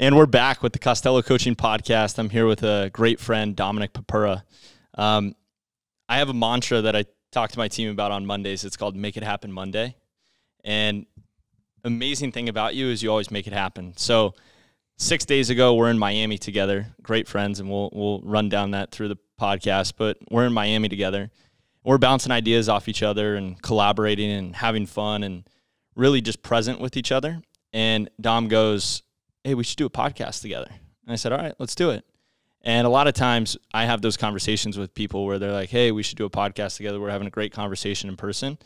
And we're back with the Costello Coaching Podcast. I'm here with a great friend, Dominic Purpura. Um, I have a mantra that I talk to my team about on Mondays. It's called Make It Happen Monday. And amazing thing about you is you always make it happen. So six days ago, we're in Miami together, great friends, and we'll we'll run down that through the podcast. But we're in Miami together. We're bouncing ideas off each other and collaborating and having fun and really just present with each other. And Dom goes, hey, we should do a podcast together. And I said, all right, let's do it. And a lot of times I have those conversations with people where they're like, hey, we should do a podcast together. We're having a great conversation in person.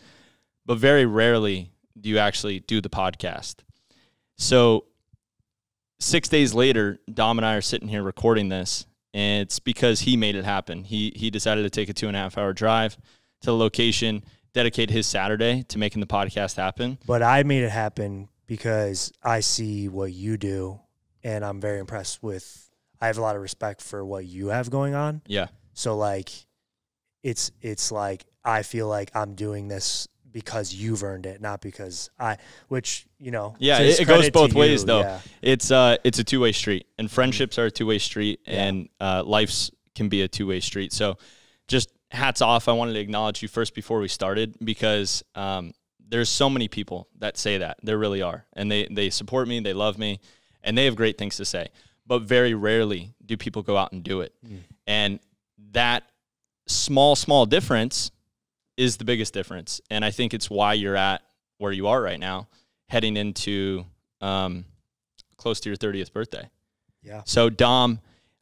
But very rarely do you actually do the podcast. So six days later, Dom and I are sitting here recording this. And it's because he made it happen. He he decided to take a two and a half hour drive to the location, dedicate his Saturday to making the podcast happen. But I made it happen because I see what you do and I'm very impressed with I have a lot of respect for what you have going on. Yeah. So like it's it's like I feel like I'm doing this because you've earned it, not because I which, you know, Yeah, it, it goes both ways you, though. yeah. It's uh it's a two way street. And friendships are a two way street and uh life's can be a two way street. So just hats off. I wanted to acknowledge you first before we started because um there's so many people that say that. There really are. And they they support me, they love me, and they have great things to say. But very rarely do people go out and do it. And that small, small difference is the biggest difference. And I think it's why you're at where you are right now, heading into um, close to your 30th birthday. Yeah. So, Dom,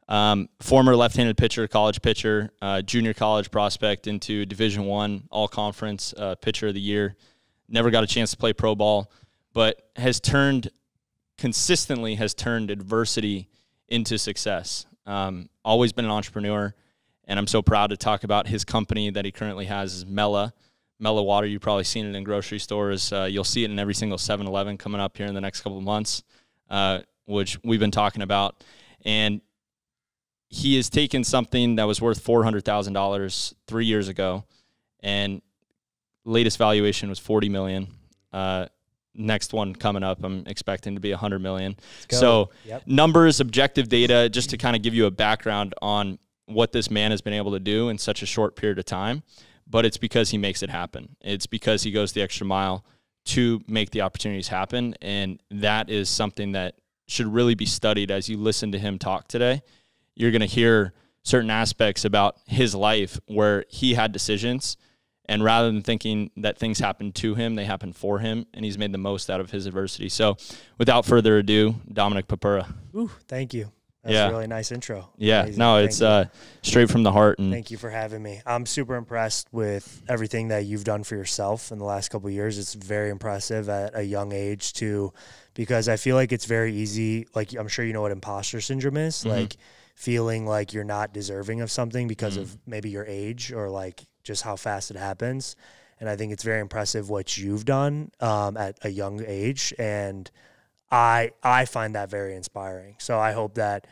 um, former left handed pitcher, college pitcher, uh, junior college prospect into Division One All Conference uh, Pitcher of the Year. Never got a chance to play pro ball, but has turned consistently has turned adversity into success. Um, always been an entrepreneur, and I'm so proud to talk about his company that he currently has is. Mela Water, you've probably seen it in grocery stores. Uh, you'll see it in every single 7 Eleven coming up here in the next couple of months, uh, which we've been talking about. And he has taken something that was worth $400,000 three years ago, and latest valuation was 40 million. Uh, next one coming up, I'm expecting to be 100 million. So Yep. numbers, objective data, just to kind of give you a background on what this man has been able to do in such a short period of time. But it's because he makes it happen. It's because he goes the extra mile to make the opportunities happen. And that is something that should really be studied as you listen to him talk today. You're going to hear certain aspects about his life where he had decisions. And rather than thinking that things happened to him, they happened for him. And he's made the most out of his adversity. So without further ado, Dominic Purpura. Ooh, thank you. That's Yeah. a really nice intro. Yeah, Amazing. no, it's uh, straight from the heart. And Thank you for having me. I'm super impressed with everything that you've done for yourself in the last couple of years. It's very impressive at a young age too, because I feel like it's very easy. Like I'm sure you know what imposter syndrome is, Mhm. like feeling like you're not deserving of something because Mm. of maybe your age or like just how fast it happens. And I think it's very impressive what you've done um, at a young age, and I I find that very inspiring. So I hope that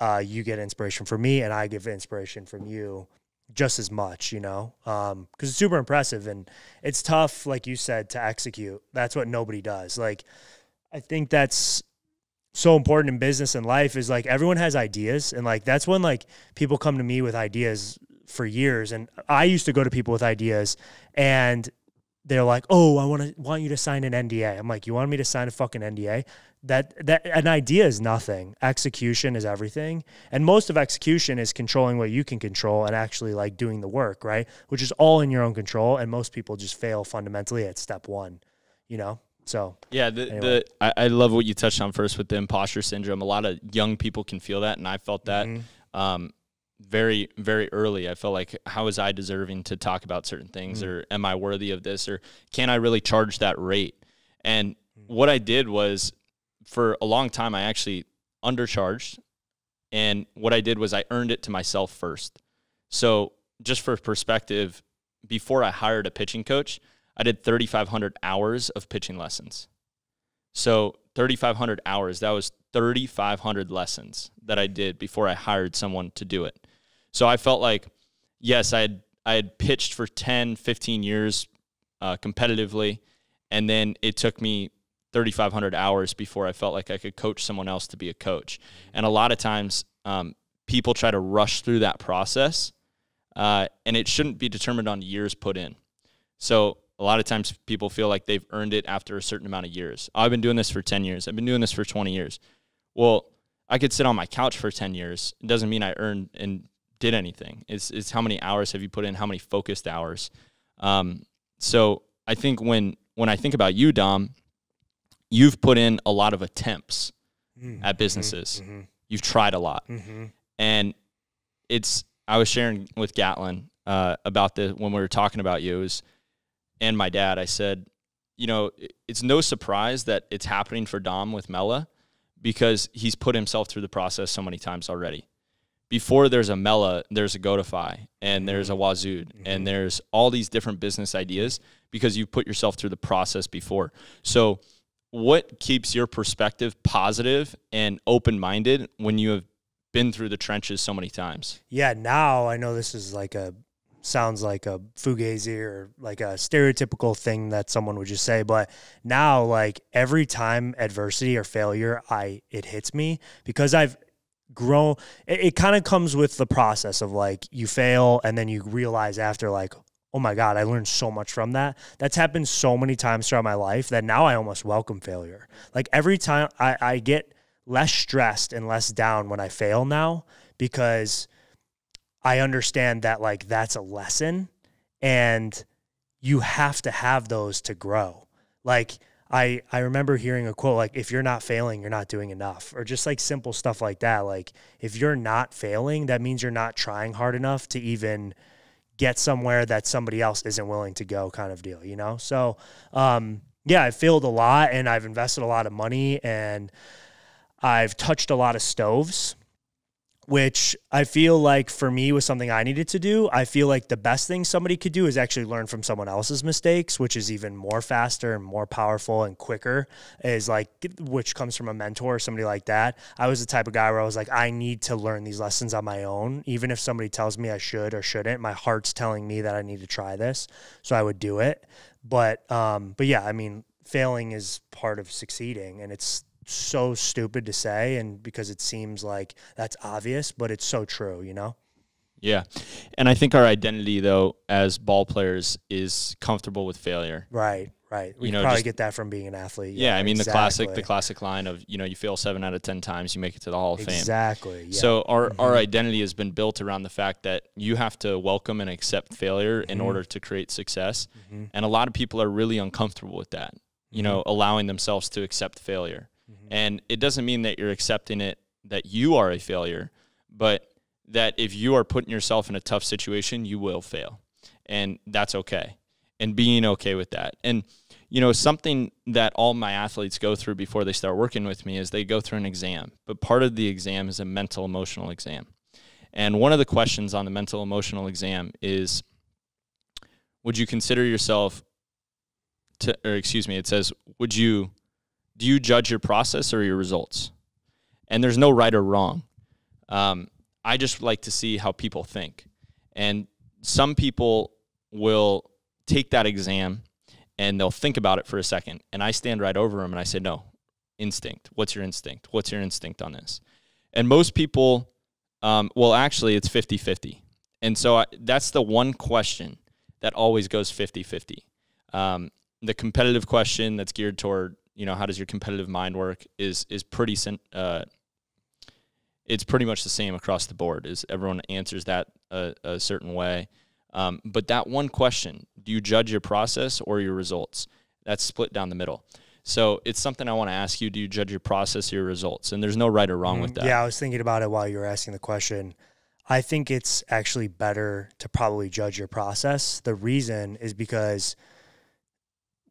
uh, you get inspiration from me and I give inspiration from you just as much, you know, because it's super impressive and it's tough, like you said, to execute. That's what nobody does. Like, I think that's so important in business and life is like everyone has ideas and like that's when like people come to me with ideas for years and I used to go to people with ideas and they're like, "Oh, I want to want you to sign an NDA." I'm like, "You want me to sign a fucking NDA?" That that an idea is nothing. Execution is everything. And most of execution is controlling what you can control and actually like doing the work, right? Which is all in your own control and most people just fail fundamentally at step 1, you know? So, yeah, the, Anyway. the I, I love what you touched on first with the imposter syndrome. A lot of young people can feel that, and I felt that mhm. um, very, very early. I felt like, how is I deserving to talk about certain things, Mm. or am I worthy of this, or can I really charge that rate? And Mm. what I did was, for a long time, I actually undercharged, and what I did was I earned it to myself first. So, just for perspective, before I hired a pitching coach, I did 3,500 hours of pitching lessons. So 3,500 hours, that was 3,500 lessons that I did before I hired someone to do it. So I felt like, yes, I had, I had pitched for 10, 15 years uh, competitively. And then it took me 3,500 hours before I felt like I could coach someone else to be a coach. And a lot of times, um, people try to rush through that process, uh, and it shouldn't be determined on years put in. So a lot of times people feel like they've earned it after a certain amount of years. I've been doing this for 10 years. I've been doing this for 20 years. Well, I could sit on my couch for 10 years. It doesn't mean I earned and did anything. It's, it's how many hours have you put in, how many focused hours. Um, so I think when, when I think about you, Dom, you've put in a lot of attempts mm-hmm. at businesses. Mm-hmm. You've tried a lot. Mm-hmm. And it's, I was sharing with Gatlin uh, about this when we were talking about you. Is and my dad, I said, you know, it's no surprise that it's happening for Dom with Mela because he's put himself through the process so many times already. Before there's a Mela, there's a Godify and there's a mm-hmm. Wazoo mm-hmm. and there's all these different business ideas because you've put yourself through the process before. So, what keeps your perspective positive and open minded when you have been through the trenches so many times? Yeah, now I know this is like a sounds like a fugazi or like a stereotypical thing that someone would just say but now like every time adversity or failure i it hits me because i've grown it, it kind of comes with the process of like you fail and then you realize after like oh my god i learned so much from that that's happened so many times throughout my life that now i almost welcome failure like every time i, I get less stressed and less down when i fail now because I understand that like that's a lesson and you have to have those to grow. Like I I remember hearing a quote like if you're not failing, you're not doing enough or just like simple stuff like that. Like if you're not failing, that means you're not trying hard enough to even get somewhere that somebody else isn't willing to go kind of deal, you know? So, um yeah, I failed a lot and I've invested a lot of money and I've touched a lot of stoves which I feel like for me was something I needed to do. I feel like the best thing somebody could do is actually learn from someone else's mistakes, which is even more faster and more powerful and quicker. Is like which comes from a mentor or somebody like that. I was the type of guy where I was like, I need to learn these lessons on my own, even if somebody tells me I should or shouldn't. My heart's telling me that I need to try this, so I would do it. But um, but yeah, I mean, failing is part of succeeding, and it's so stupid to say and because it seems like that's obvious, but it's so true, you know? Yeah. And I think our identity though as ball players is comfortable with failure. Right. Right. We you know, probably just, get that from being an athlete. Yeah, yeah I mean exactly. the classic the classic line of, you know, you fail seven out of ten times, you make it to the Hall of exactly, Fame. Exactly. Yeah. So our, mm-hmm. our identity has been built around the fact that you have to welcome and accept failure mm-hmm. in order to create success. Mm-hmm. And a lot of people are really uncomfortable with that, you know, mm-hmm. allowing themselves to accept failure. Mm-hmm. And it doesn't mean that you're accepting it that you are a failure, but that if you are putting yourself in a tough situation, you will fail. And that's okay. And being okay with that. And, you know, something that all my athletes go through before they start working with me is they go through an exam. But part of the exam is a mental emotional exam. And one of the questions on the mental emotional exam is Would you consider yourself to, or excuse me, it says, Would you do you judge your process or your results? And there's no right or wrong. Um, I just like to see how people think. And some people will take that exam and they'll think about it for a second. And I stand right over them and I say, no, instinct. What's your instinct? What's your instinct on this? And most people, um, well, actually, it's 50 50. And so I, that's the one question that always goes 50 50. Um, the competitive question that's geared toward you know how does your competitive mind work is is pretty uh, it's pretty much the same across the board is everyone answers that a, a certain way. Um, but that one question do you judge your process or your results? That's split down the middle. So it's something i want to ask you do you judge your process or your results? And there's no right or wrong mm, with that. yeah i was thinking about it while you were asking the question. I think it's actually better to probably judge your process. The reason is because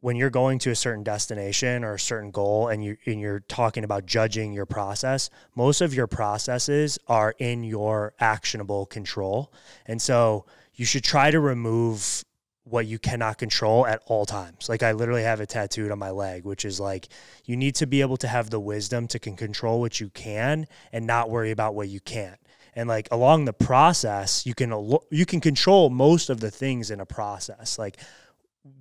when you're going to a certain destination or a certain goal and you and you're talking about judging your process, most of your processes are in your actionable control. And so you should try to remove what you cannot control at all times. Like I literally have it tattooed on my leg, which is like you need to be able to have the wisdom to can control what you can and not worry about what you can't. And like along the process, you can you can control most of the things in a process. Like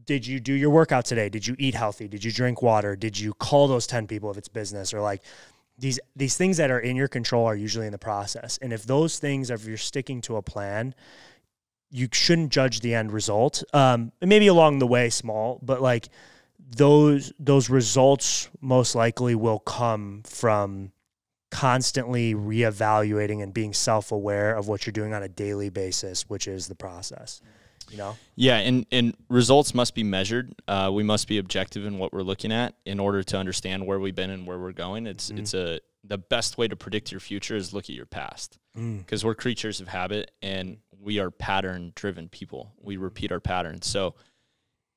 did you do your workout today? Did you eat healthy? Did you drink water? Did you call those 10 people if it's business or like these these things that are in your control are usually in the process. And if those things if you're sticking to a plan, you shouldn't judge the end result. Um, maybe along the way small, but like those those results most likely will come from constantly reevaluating and being self-aware of what you're doing on a daily basis, which is the process you know? Yeah and and results must be measured. Uh, we must be objective in what we're looking at in order to understand where we've been and where we're going. It's mm. it's a the best way to predict your future is look at your past because mm. we're creatures of habit and we are pattern driven people. We repeat our patterns. So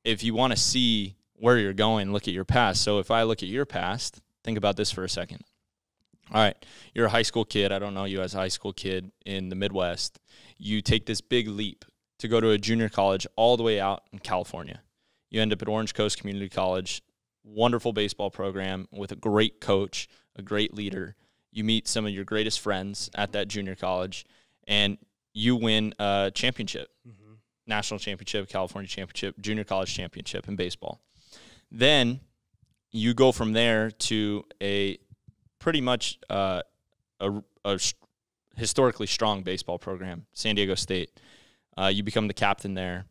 if you want to see where you're going look at your past. So if i look at your past think about this for a second. All right you're a high school kid. I don't know you as a high school kid in the midwest. You take this big leap to go to a junior college all the way out in California. You end up at Orange Coast Community College, wonderful baseball program with a great coach, a great leader. You meet some of your greatest friends at that junior college, and you win a championship mm-hmm. national championship, California championship, junior college championship in baseball. Then you go from there to a pretty much uh, a, a historically strong baseball program, San Diego State uh, you become the captain there.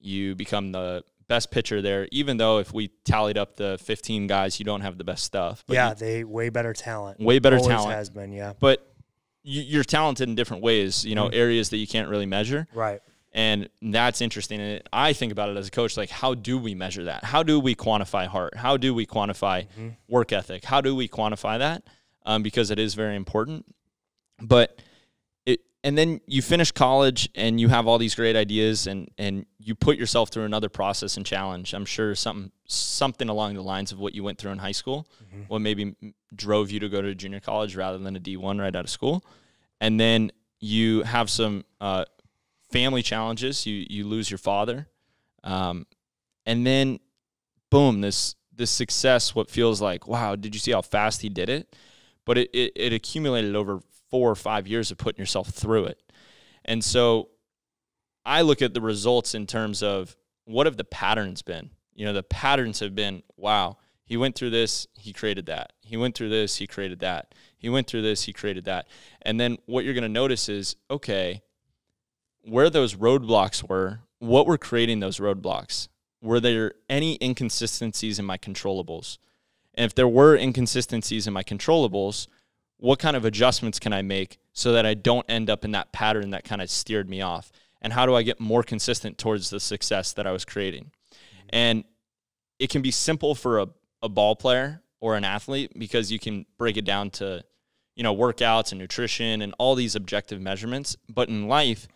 You become the best pitcher there, even though if we tallied up the 15 guys, you don't have the best stuff. But yeah, you, they way better talent. Way better Always talent has been, yeah. But you, are talented in different ways. You know, mm-hmm. areas that you can't really measure. Right. And that's interesting. And I think about it as a coach, like how do we measure that? How do we quantify heart? How do we quantify mm-hmm. work ethic? How do we quantify that? Um, because it is very important. But and then you finish college and you have all these great ideas and and you put yourself through another process and challenge i'm sure something something along the lines of what you went through in high school mm-hmm. what maybe drove you to go to junior college rather than a d1 right out of school and then you have some uh, family challenges you you lose your father um, and then boom this this success what feels like wow did you see how fast he did it but it, it, it accumulated over four or five years of putting yourself through it. And so I look at the results in terms of what have the patterns been? You know, the patterns have been, wow, he went through this, he created that. He went through this, he created that. He went through this, he created that. And then what you're going to notice is, okay, where those roadblocks were, what were creating those roadblocks? Were there any inconsistencies in my controllables? And if there were inconsistencies in my controllables, what kind of adjustments can I make so that I don't end up in that pattern that kind of steered me off? And how do I get more consistent towards the success that I was creating? Mm-hmm. And it can be simple for a, a ball player or an athlete because you can break it down to, you know, workouts and nutrition and all these objective measurements. But in life,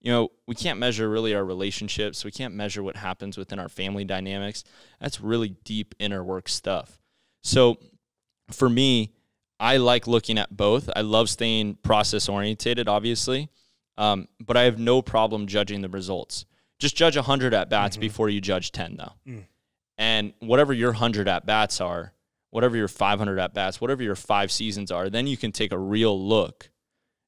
you know, we can't measure really our relationships. We can't measure what happens within our family dynamics. That's really deep inner work stuff. So for me, I like looking at both. I love staying process orientated, obviously, um, but I have no problem judging the results. Just judge 100 at bats mm-hmm. before you judge 10, though. Mm. And whatever your 100 at bats are, whatever your 500 at bats, whatever your five seasons are, then you can take a real look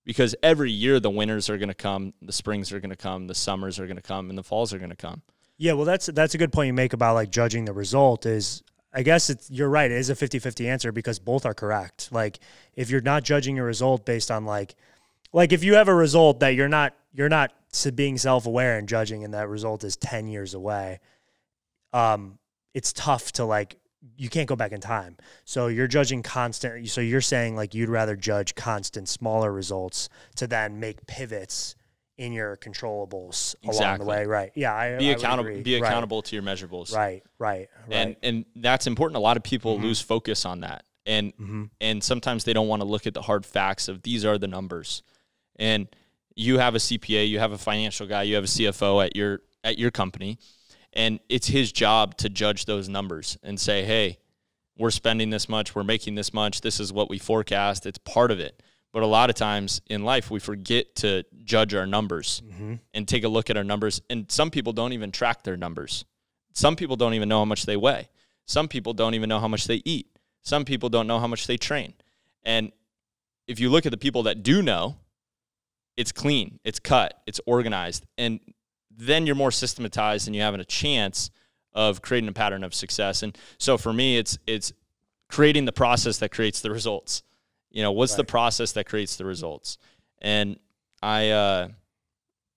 because every year the winters are going to come, the springs are going to come, the summers are going to come, and the falls are going to come. Yeah, well, that's that's a good point you make about like judging the result. Is I guess it's you're right. It is a 50-50 answer because both are correct. Like if you're not judging a result based on like like if you have a result that you're not you're not being self-aware and judging and that result is 10 years away, um it's tough to like you can't go back in time. So you're judging constant so you're saying like you'd rather judge constant smaller results to then make pivots in your controllables exactly. along the way. Right. Yeah. I, be accountable. Be accountable right. to your measurables. Right. Right. Right. And and that's important. A lot of people mm-hmm. lose focus on that, and mm-hmm. and sometimes they don't want to look at the hard facts of these are the numbers, and you have a CPA, you have a financial guy, you have a CFO at your at your company, and it's his job to judge those numbers and say, hey, we're spending this much, we're making this much, this is what we forecast. It's part of it. But a lot of times in life, we forget to judge our numbers mm-hmm. and take a look at our numbers. And some people don't even track their numbers. Some people don't even know how much they weigh. Some people don't even know how much they eat. Some people don't know how much they train. And if you look at the people that do know, it's clean, it's cut, it's organized. And then you're more systematized and you having a chance of creating a pattern of success. And so for me, it's it's creating the process that creates the results. You know, what's right. the process that creates the results? And I uh,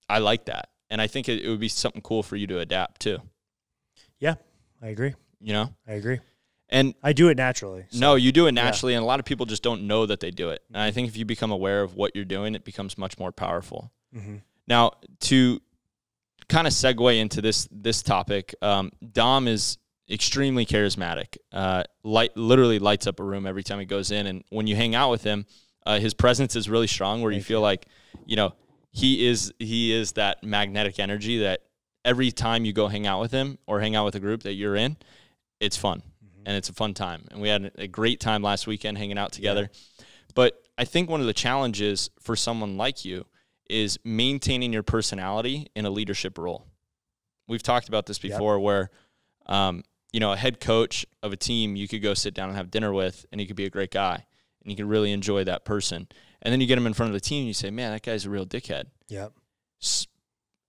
I like that, and I think it, it would be something cool for you to adapt too. Yeah, I agree. You know, I agree. And I do it naturally. So. No, you do it naturally, yeah. and a lot of people just don't know that they do it. And I think if you become aware of what you're doing, it becomes much more powerful. Mm-hmm. Now, to kind of segue into this this topic, um, Dom is extremely charismatic. Uh, light literally lights up a room every time he goes in, and when you hang out with him, uh, his presence is really strong. Where Thank you feel you. like, you know, he is he is that magnetic energy that every time you go hang out with him or hang out with a group that you're in, it's fun mm-hmm. and it's a fun time. And we had a great time last weekend hanging out together. Yeah. But I think one of the challenges for someone like you is maintaining your personality in a leadership role. We've talked about this before yep. where um, you know, a head coach of a team you could go sit down and have dinner with and he could be a great guy and you could really enjoy that person. And then you get him in front of the team and you say, "Man, that guy's a real dickhead." Yep.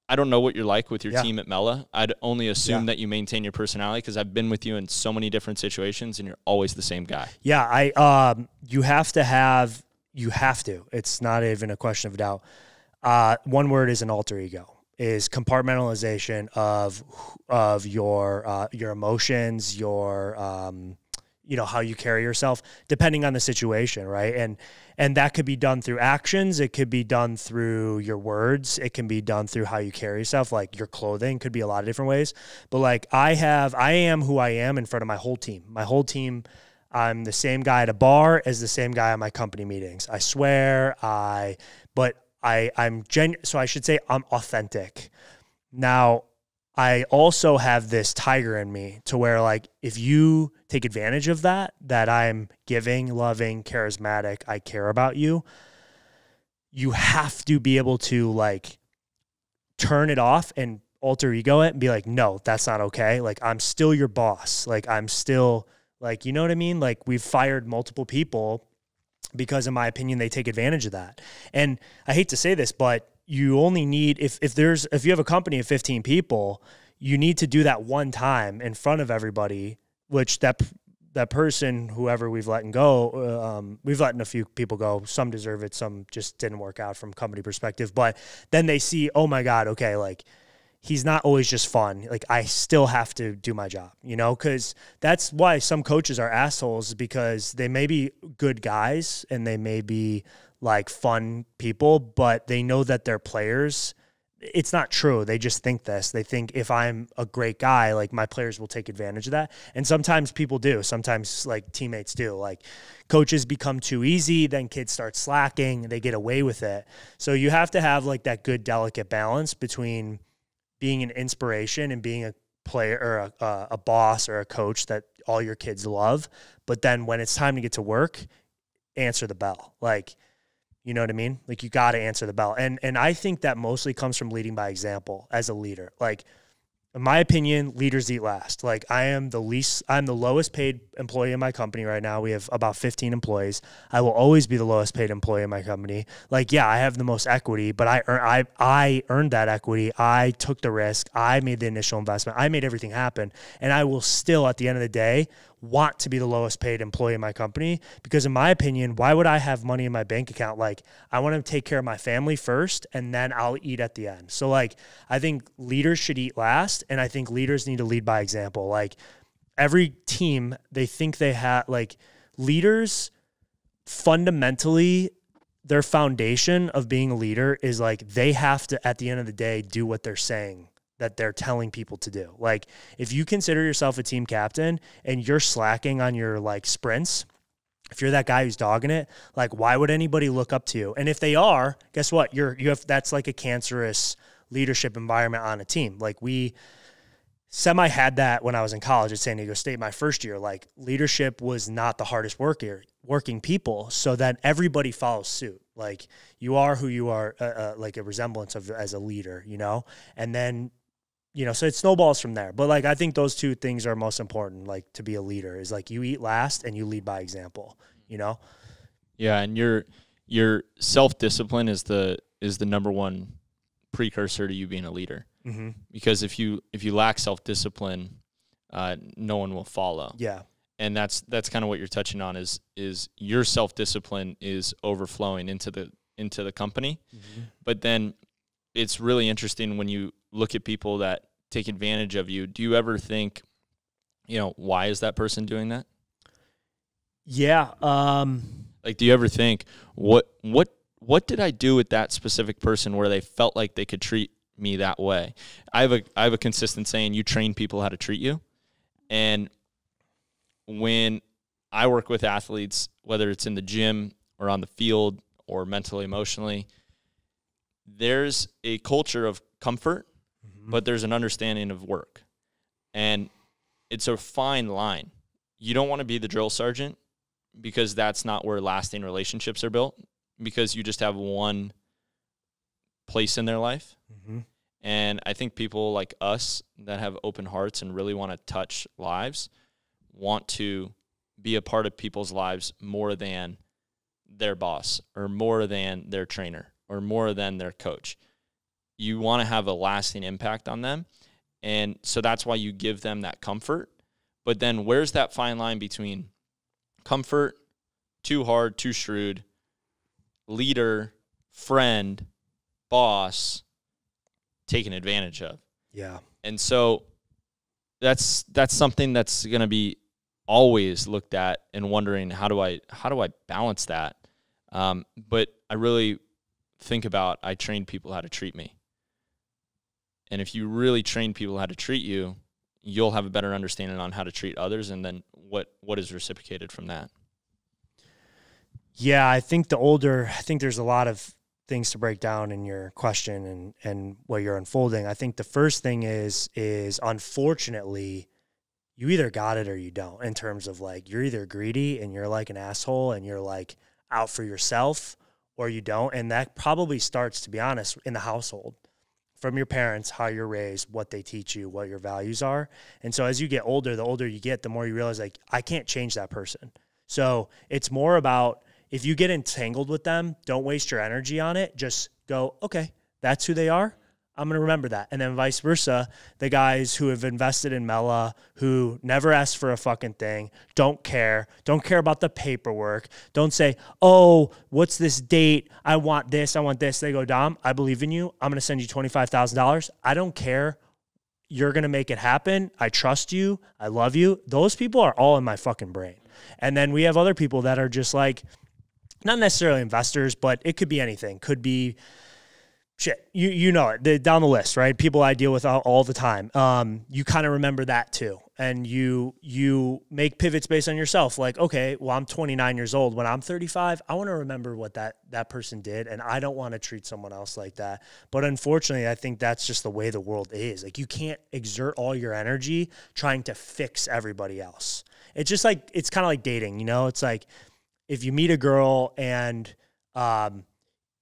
I don't know what you're like with your yeah. team at Mela. I'd only assume yeah. that you maintain your personality because I've been with you in so many different situations, and you're always the same guy. Yeah, I um, you have to have you have to. It's not even a question of doubt. Uh, one word is an alter ego. Is compartmentalization of of your uh, your emotions, your um, you know how you carry yourself depending on the situation right? And and that could be done through actions. It could be done through your words. It can be done through how you carry yourself like your clothing could be a lot of different ways. But like i have i am who i am in front of my whole team. My whole team i'm the same guy at a bar as the same guy at my company meetings. I swear i but i i'm gen so i should say i'm authentic now I also have this tiger in me to where like if you take advantage of that that I'm giving, loving, charismatic, I care about you, you have to be able to like turn it off and alter ego it and be like, "No, that's not okay. Like I'm still your boss. Like I'm still like, you know what I mean? Like we've fired multiple people because in my opinion they take advantage of that. And I hate to say this, but you only need if if there's if you have a company of 15 people, you need to do that one time in front of everybody, which that that person, whoever we've letting go, uh, um, we've letting a few people go. Some deserve it, some just didn't work out from company perspective. But then they see, oh my god, okay, like he's not always just fun. Like I still have to do my job, you know, because that's why some coaches are assholes because they may be good guys and they may be like fun people, but they know that their players. It's not true. They just think this. They think if I'm a great guy, like my players will take advantage of that. And sometimes people do. Sometimes like teammates do. Like coaches become too easy, then kids start slacking, they get away with it. So you have to have like that good delicate balance between being an inspiration and being a player or a, a boss or a coach that all your kids love. But then when it's time to get to work, answer the bell. Like you know what I mean? Like you got to answer the bell. And and I think that mostly comes from leading by example as a leader. Like in my opinion, leaders eat last. Like I am the least, I'm the lowest paid employee in my company right now. We have about 15 employees. I will always be the lowest paid employee in my company. Like, yeah, I have the most equity, but I earn, I, I earned that equity. I took the risk. I made the initial investment. I made everything happen. And I will still, at the end of the day, want to be the lowest paid employee in my company because in my opinion why would i have money in my bank account like i want to take care of my family first and then i'll eat at the end so like i think leaders should eat last and i think leaders need to lead by example like every team they think they have like leaders fundamentally their foundation of being a leader is like they have to at the end of the day do what they're saying that they're telling people to do. Like if you consider yourself a team captain and you're slacking on your like sprints, if you're that guy who's dogging it, like why would anybody look up to you? And if they are, guess what? You're you have that's like a cancerous leadership environment on a team. Like we semi had that when I was in college at San Diego State my first year. Like leadership was not the hardest worker working people, so that everybody follows suit. Like you are who you are, uh, uh, like a resemblance of as a leader, you know. And then you know, so it snowballs from there. But like I think those two things are most important, like to be a leader is like you eat last and you lead by example, you know? Yeah, and your your self discipline is the is the number one precursor to you being a leader. Mm-hmm. Because if you if you lack self discipline, uh, no one will follow. Yeah. And that's that's kind of what you're touching on is is your self discipline is overflowing into the into the company, Mm-hmm. but then it's really interesting when you look at people that take advantage of you. Do you ever think, you know, why is that person doing that? Yeah. Um, Like, do you ever think what what what did I do with that specific person where they felt like they could treat me that way? I have a I have a consistent saying: you train people how to treat you, and when I work with athletes, whether it's in the gym or on the field or mentally emotionally, there's a culture of comfort, mm-hmm. but there's an understanding of work, and it's a fine line. You don't want to be the drill sergeant because that's not where lasting relationships are built because you just have one place in their life. Mhm. And I think people like us that have open hearts and really want to touch lives want to be a part of people's lives more than their boss or more than their trainer or more than their coach. You want to have a lasting impact on them. And so that's why you give them that comfort. But then where's that fine line between comfort, too hard, too shrewd, leader, friend, boss, taken advantage of. Yeah. And so that's that's something that's going to be always looked at and wondering how do I how do I balance that? Um, but I really think about I train people how to treat me. And if you really train people how to treat you, you'll have a better understanding on how to treat others and then what what is reciprocated from that. Yeah, I think the older, I think there's a lot of things to break down in your question and and what you're unfolding. I think the first thing is is unfortunately you either got it or you don't in terms of like you're either greedy and you're like an asshole and you're like out for yourself or you don't and that probably starts to be honest in the household from your parents, how you're raised, what they teach you, what your values are. And so as you get older, the older you get, the more you realize like I can't change that person. So it's more about if you get entangled with them, don't waste your energy on it. Just go, okay, that's who they are. I'm going to remember that. And then vice versa, the guys who have invested in Mela, who never ask for a fucking thing, don't care, don't care about the paperwork, don't say, oh, what's this date? I want this, I want this. They go, Dom, I believe in you. I'm going to send you $25,000. I don't care. You're going to make it happen. I trust you. I love you. Those people are all in my fucking brain. And then we have other people that are just like, not necessarily investors, but it could be anything. Could be shit. You you know it the, down the list, right? People I deal with all, all the time. Um, you kind of remember that too, and you you make pivots based on yourself. Like, okay, well, I'm 29 years old. When I'm 35, I want to remember what that that person did, and I don't want to treat someone else like that. But unfortunately, I think that's just the way the world is. Like, you can't exert all your energy trying to fix everybody else. It's just like it's kind of like dating, you know. It's like if you meet a girl and um,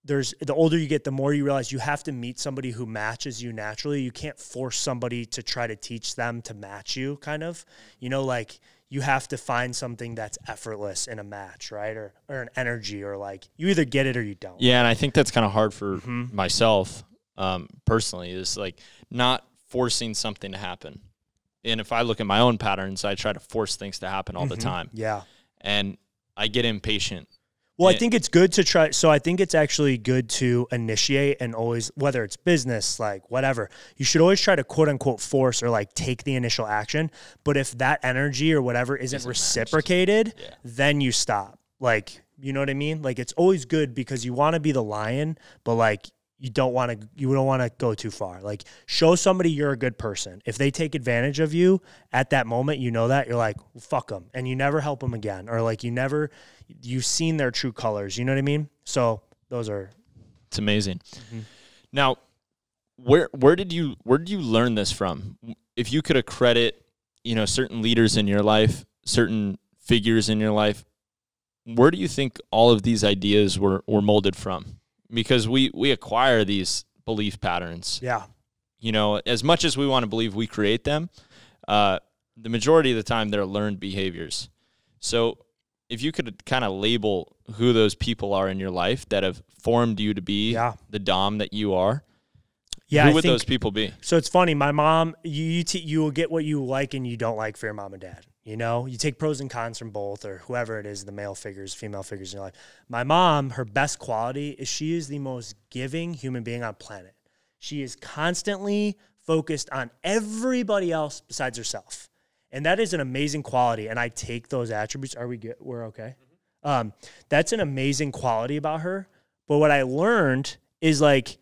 there's the older you get, the more you realize you have to meet somebody who matches you naturally. You can't force somebody to try to teach them to match you, kind of. You know, like you have to find something that's effortless in a match, right? Or or an energy, or like you either get it or you don't. Yeah, and I think that's kind of hard for Mhm. myself um, personally. Is like not forcing something to happen. And if I look at my own patterns, I try to force things to happen all the Mhm. time, Yeah. and I get impatient. Well, I think it's good to try. So I think it's actually good to initiate and always, whether it's business, like whatever, you should always try to quote unquote force or like take the initial action. But if that energy or whatever isn't, Isn't reciprocated, Yeah. then you stop. Like, you know what I mean? Like it's always good because you want to be the lion, but like you don't want to you don't want to go too far. Like show somebody you're a good person. If they take advantage of you at that moment, you know that you're like well, fuck them, and you never help them again, or like you never you've seen their true colors. You know what I mean? So those are It's amazing. Mm-hmm. Now, where where did you where did you learn this from? If you could accredit, you know, certain leaders in your life, certain figures in your life, where do you think all of these ideas were were molded from? Because we we acquire these belief patterns. yeah, You know, as much as we want to believe we create them, uh, the majority of the time they're learned behaviors. So, if you could kind of label who those people are in your life that have formed you to be yeah. the dom that you are Yeah, Who I would think- those people be? So it's funny. My mom, you you, you will get what you like and you don't like for your mom and dad. You know, you take pros and cons from both, or whoever it is, the male figures, female figures in your life. My mom, her best quality is she is the most giving human being on planet. She is constantly focused on everybody else besides herself, and that is an amazing quality. And I take those attributes. Are we good? We're okay. Um, that's an amazing quality about her. But what I learned is like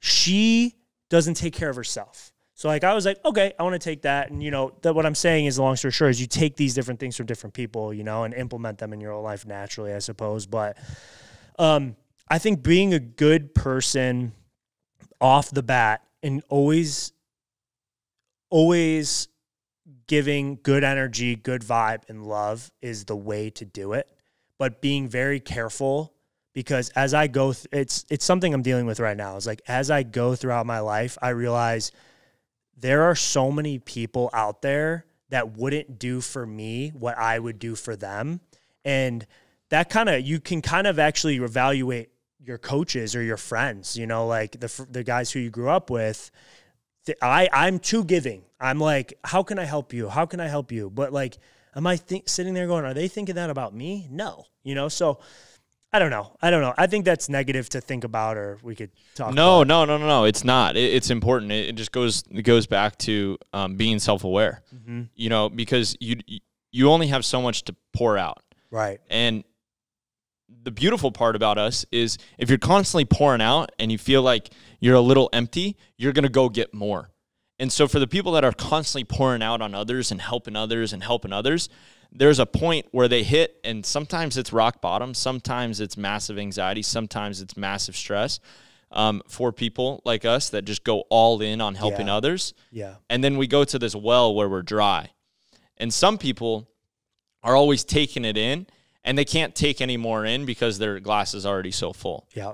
she doesn't take care of herself. So like I was like, okay, I want to take that, and you know that what I'm saying is, long story short, is you take these different things from different people, you know, and implement them in your own life naturally, I suppose. But um, I think being a good person off the bat and always, always giving good energy, good vibe, and love is the way to do it. But being very careful because as I go, th- it's it's something I'm dealing with right now. Is like as I go throughout my life, I realize there are so many people out there that wouldn't do for me what I would do for them, and that kind of you can kind of actually evaluate your coaches or your friends. You know, like the the guys who you grew up with. I I'm too giving. I'm like, how can I help you? How can I help you? But like, am I sitting there going, are they thinking that about me? No, you know. So I don't know. I don't know. I think that's negative to think about, or we could talk. No, about. no, no, no, no. It's not. It, it's important. It, it just goes it goes back to um, being self aware. Mm-hmm. You know, because you you only have so much to pour out, Right. and the beautiful part about us is if you're constantly pouring out and you feel like you're a little empty, you're gonna go get more. And so for the people that are constantly pouring out on others and helping others and helping others, there's a point where they hit and sometimes it's rock bottom, sometimes it's massive anxiety, sometimes it's massive stress. Um, for people like us that just go all in on helping Yeah. others, Yeah. and then we go to this well where we're dry. And some people are always taking it in and they can't take any more in because their glass is already so full. Yeah.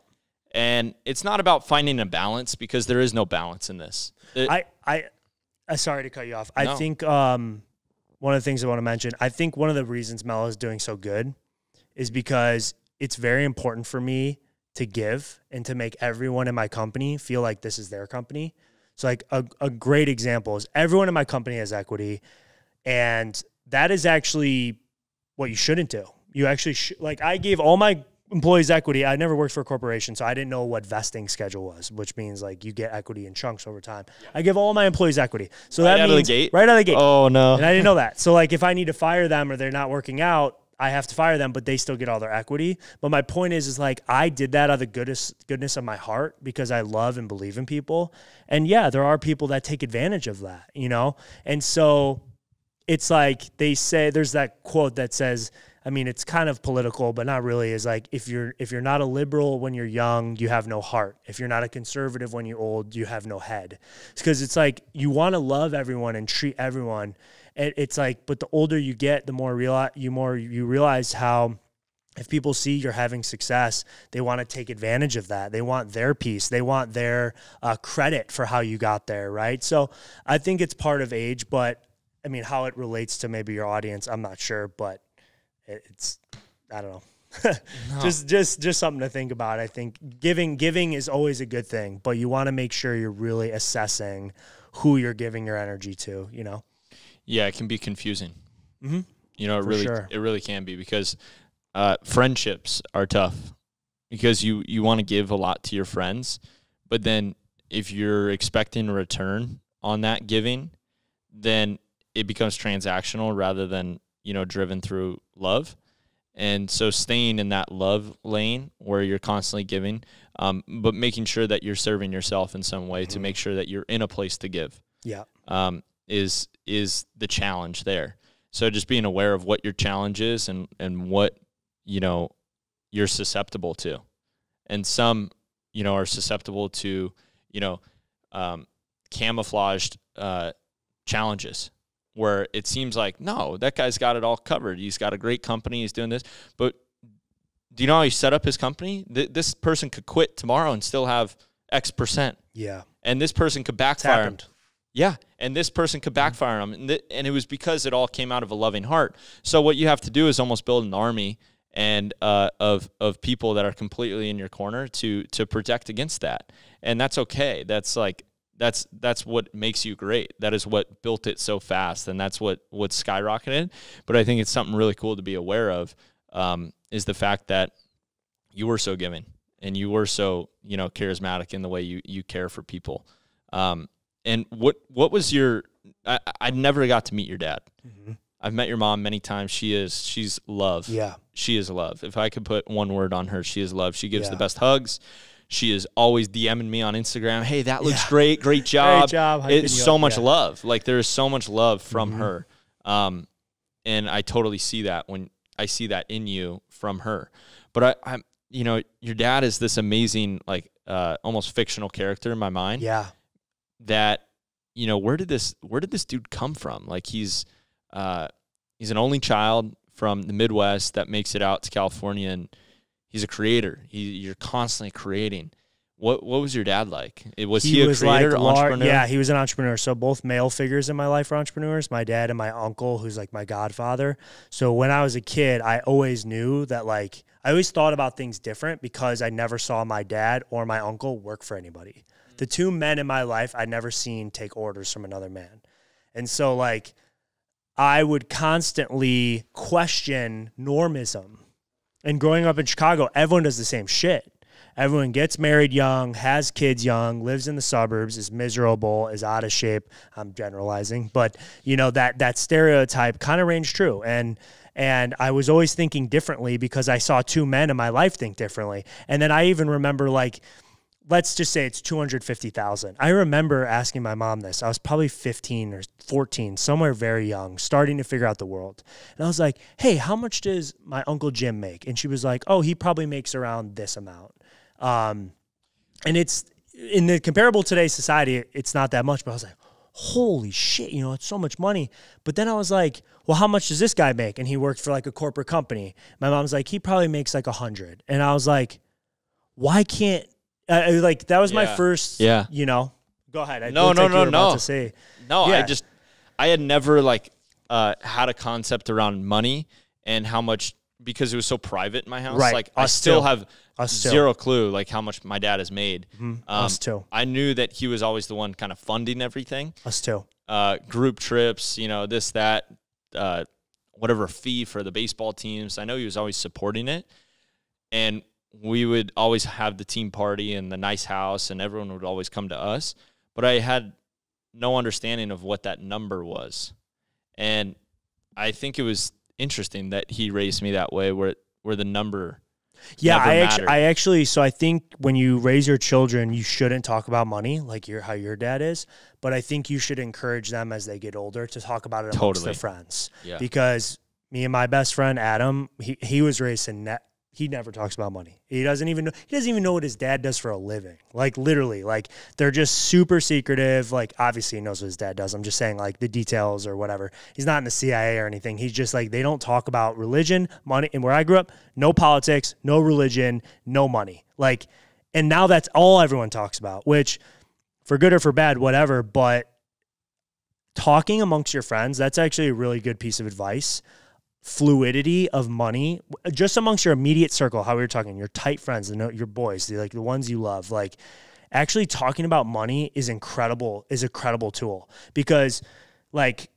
And it's not about finding a balance because there is no balance in this. It- I, I, uh, sorry to cut you off. I No. think um, one of the things I want to mention, I think one of the reasons Mela is doing so good is because it's very important for me to give and to make everyone in my company feel like this is their company. So, like a, a great example is everyone in my company has equity, and that is actually what you shouldn't do. You actually sh- like I gave all my employees equity. I never worked for a corporation, so I didn't know what vesting schedule was, which means like you get equity in chunks over time. I give all my employees equity, so Right that out of the means right out of the gate. oh no. And I didn't know that. So like if I need to fire them or they're not working out, I have to fire them, but they still get all their equity. But my point is is like I did that out of the goodness goodness of my heart because I love and believe in people. And yeah, there are people that take advantage of that, you know? And so it's like they say there's that quote that says I mean it's kind of political but not really is like if you're if you're not a liberal when you're young you have no heart if you're not a conservative when you're old you have no head because it's like you want to love everyone and treat everyone it, it's like but the older you get the more real you more you realize how if people see you're having success, they want to take advantage of that. They want their piece. They want their uh, credit for how you got there, right? So I think it's part of age, but I mean, how it relates to maybe your audience, I'm not sure, but it's I don't know. just just just something to think about. I think giving giving is always a good thing, but you want to make sure you're really assessing who you're giving your energy to. You know. Yeah, it can be confusing. Mhm. You know, it For really sure. it really can be because uh, friendships are tough because you you want to give a lot to your friends, but then if you're expecting a return on that giving, then it becomes transactional rather than you know driven through love. And so staying in that love lane where you're constantly giving, um, but making sure that you're serving yourself in some way to Mhm. make sure that you're in a place to give Yeah. um, is is the challenge there. So just being aware of what your challenge is and and what you know you're susceptible to, and some you know are susceptible to you know um, camouflaged uh, challenges where it seems like no that guy's got it all covered. He's got a great company. He's doing this, but do you know how he set up his company? Th- this person could quit tomorrow and still have X percent, Yeah. and this person could backfire him. Yeah, and this person could backfire him, and, th- and it was because it all came out of a loving heart. So what you have to do is almost build an army and uh, of of people that are completely in your corner to to protect against that, and that's okay. That's like that's that's what makes you great. That is what built it so fast, and that's what what skyrocketed. But I think it's something really cool to be aware of um, is the fact that you were so giving and you were so you know charismatic in the way you you care for people. Um, and what what was your? I, I never got to meet your dad. Mm-hmm. I've met your mom many times. She is she's love. Yeah, she is love. If I could put one word on her, she is love. She gives yeah. the best hugs. She is always DMing me on Instagram. Hey, that looks yeah. great. Great job. Great job. It's so much yeah. love. Like there is so much love from mm-hmm. her. Um, and I totally see that when I see that in you from her. But I, I'm, you know, your dad is this amazing, like, uh, almost fictional character in my mind. Yeah. That, you know, where did this, where did this dude come from? Like he's, uh, he's an only child from the Midwest that makes it out to California and he's a creator. He, you're constantly creating. What what was your dad like? It, was he, he a was creator, like entrepreneur? yeah, he was an entrepreneur. So both male figures in my life are entrepreneurs. My dad and my uncle, who's like my godfather. So when I was a kid, I always knew that like I always thought about things different because I never saw my dad or my uncle work for anybody. The two men in my life I'd never seen take orders from another man. And so like I would constantly question normism and growing up in Chicago, everyone does the same shit. Everyone gets married young, has kids young, lives in the suburbs, is miserable, is out of shape. I'm generalizing, but you know that that stereotype kind of rings true. And and I was always thinking differently because I saw two men in my life think differently. And then I even remember like let's just say it's 250,000. I remember asking my mom this. I was probably 15 or 14, somewhere very young, starting to figure out the world. And I was like, "Hey, how much does my uncle Jim make?" And she was like, "Oh, he probably makes around this amount." Um, and it's in the comparable today society, it's not that much, but I was like, "Holy shit, you know, it's so much money." But then I was like, "Well, how much does this guy make?" And he worked for like a corporate company. My mom's like, "He probably makes like a 100." And I was like, "Why can't uh, like that was yeah. my first. Yeah. You know. Go ahead. I no, no, no, no. To say. No, yeah. I just I had never like uh, had a concept around money and how much because it was so private in my house. Right. Like Us I still too. have Us zero too. clue like how much my dad has made. Mm-hmm. Um, Us too. I knew that he was always the one kind of funding everything. Us too. Uh, group trips, you know, this that, uh, whatever fee for the baseball teams. I know he was always supporting it, and we would always have the team party and the nice house, and everyone would always come to us. But I had no understanding of what that number was, and I think it was interesting that he raised me that way, where where the number. Yeah, I actually, I actually, so I think when you raise your children, you shouldn't talk about money like your how your dad is, but I think you should encourage them as they get older to talk about it amongst totally. their friends. Yeah. Because me and my best friend Adam, he, he was raised in net he never talks about money. He doesn't even know he doesn't even know what his dad does for a living. Like literally, like they're just super secretive. Like obviously he knows what his dad does. I'm just saying like the details or whatever. He's not in the CIA or anything. He's just like they don't talk about religion, money. And where I grew up, no politics, no religion, no money. Like and now that's all everyone talks about, which for good or for bad, whatever, but talking amongst your friends, that's actually a really good piece of advice fluidity of money just amongst your immediate circle how we were talking your tight friends the your boys the, like the ones you love like actually talking about money is incredible is a credible tool because like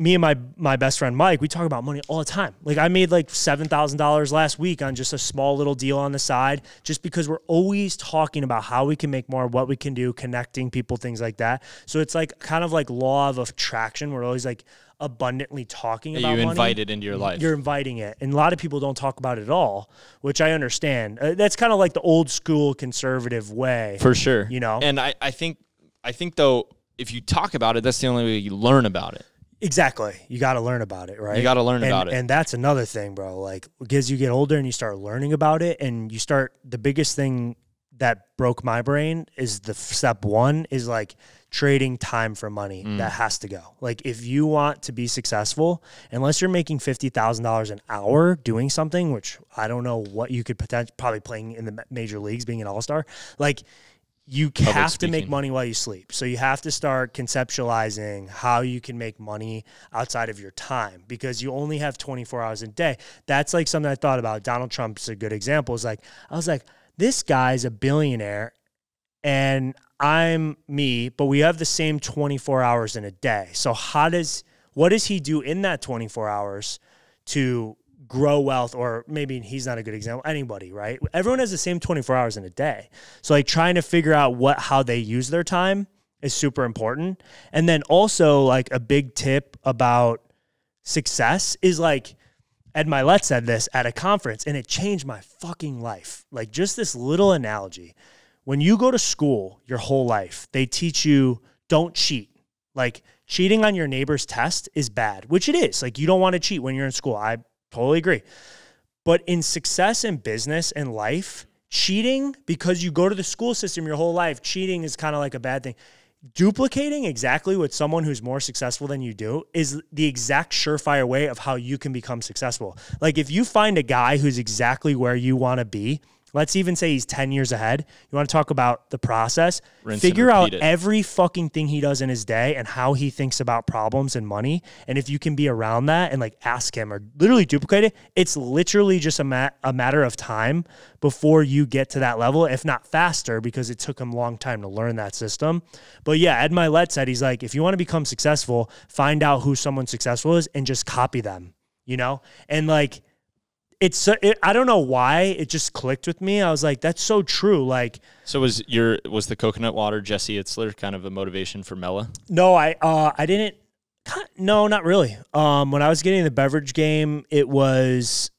me and my my best friend Mike, we talk about money all the time. Like I made like seven thousand dollars last week on just a small little deal on the side, just because we're always talking about how we can make more, what we can do, connecting people, things like that. So it's like kind of like law of attraction. We're always like abundantly talking about you money. invite it into your life. You're inviting it, and a lot of people don't talk about it at all, which I understand. Uh, that's kind of like the old school conservative way, for sure. You know, and I I think I think though if you talk about it, that's the only way you learn about it. Exactly. You got to learn about it, right? You got to learn and, about it. And that's another thing, bro. Like, as you get older and you start learning about it, and you start, the biggest thing that broke my brain is the step one is like trading time for money. Mm. That has to go. Like, if you want to be successful, unless you're making $50,000 an hour doing something, which I don't know what you could potentially, probably playing in the major leagues, being an all star, like, you have to make money while you sleep. So you have to start conceptualizing how you can make money outside of your time because you only have 24 hours a day. That's like something I thought about. Donald Trump's a good example. Is like I was like, this guy's a billionaire and I'm me, but we have the same 24 hours in a day. So how does what does he do in that 24 hours to grow wealth or maybe he's not a good example anybody right everyone has the same 24 hours in a day so like trying to figure out what how they use their time is super important and then also like a big tip about success is like Ed Mylett said this at a conference and it changed my fucking life. Like just this little analogy. When you go to school your whole life, they teach you don't cheat. Like cheating on your neighbor's test is bad, which it is. Like you don't want to cheat when you're in school. I totally agree. But in success in business and life, cheating because you go to the school system your whole life, cheating is kind of like a bad thing duplicating exactly what someone who's more successful than you do is the exact surefire way of how you can become successful. Like if you find a guy who's exactly where you want to be Let's even say he's 10 years ahead. You want to talk about the process? Rinse Figure out it. every fucking thing he does in his day and how he thinks about problems and money. And if you can be around that and like ask him or literally duplicate it, it's literally just a, mat- a matter of time before you get to that level, if not faster, because it took him a long time to learn that system. But yeah, Ed Mylett said he's like, if you want to become successful, find out who someone successful is and just copy them, you know? And like, it's it, I don't know why it just clicked with me. I was like, that's so true. Like, so was your was the coconut water Jesse Itzler kind of a motivation for Mela? No, I uh I didn't. No, not really. Um, when I was getting the beverage game, it was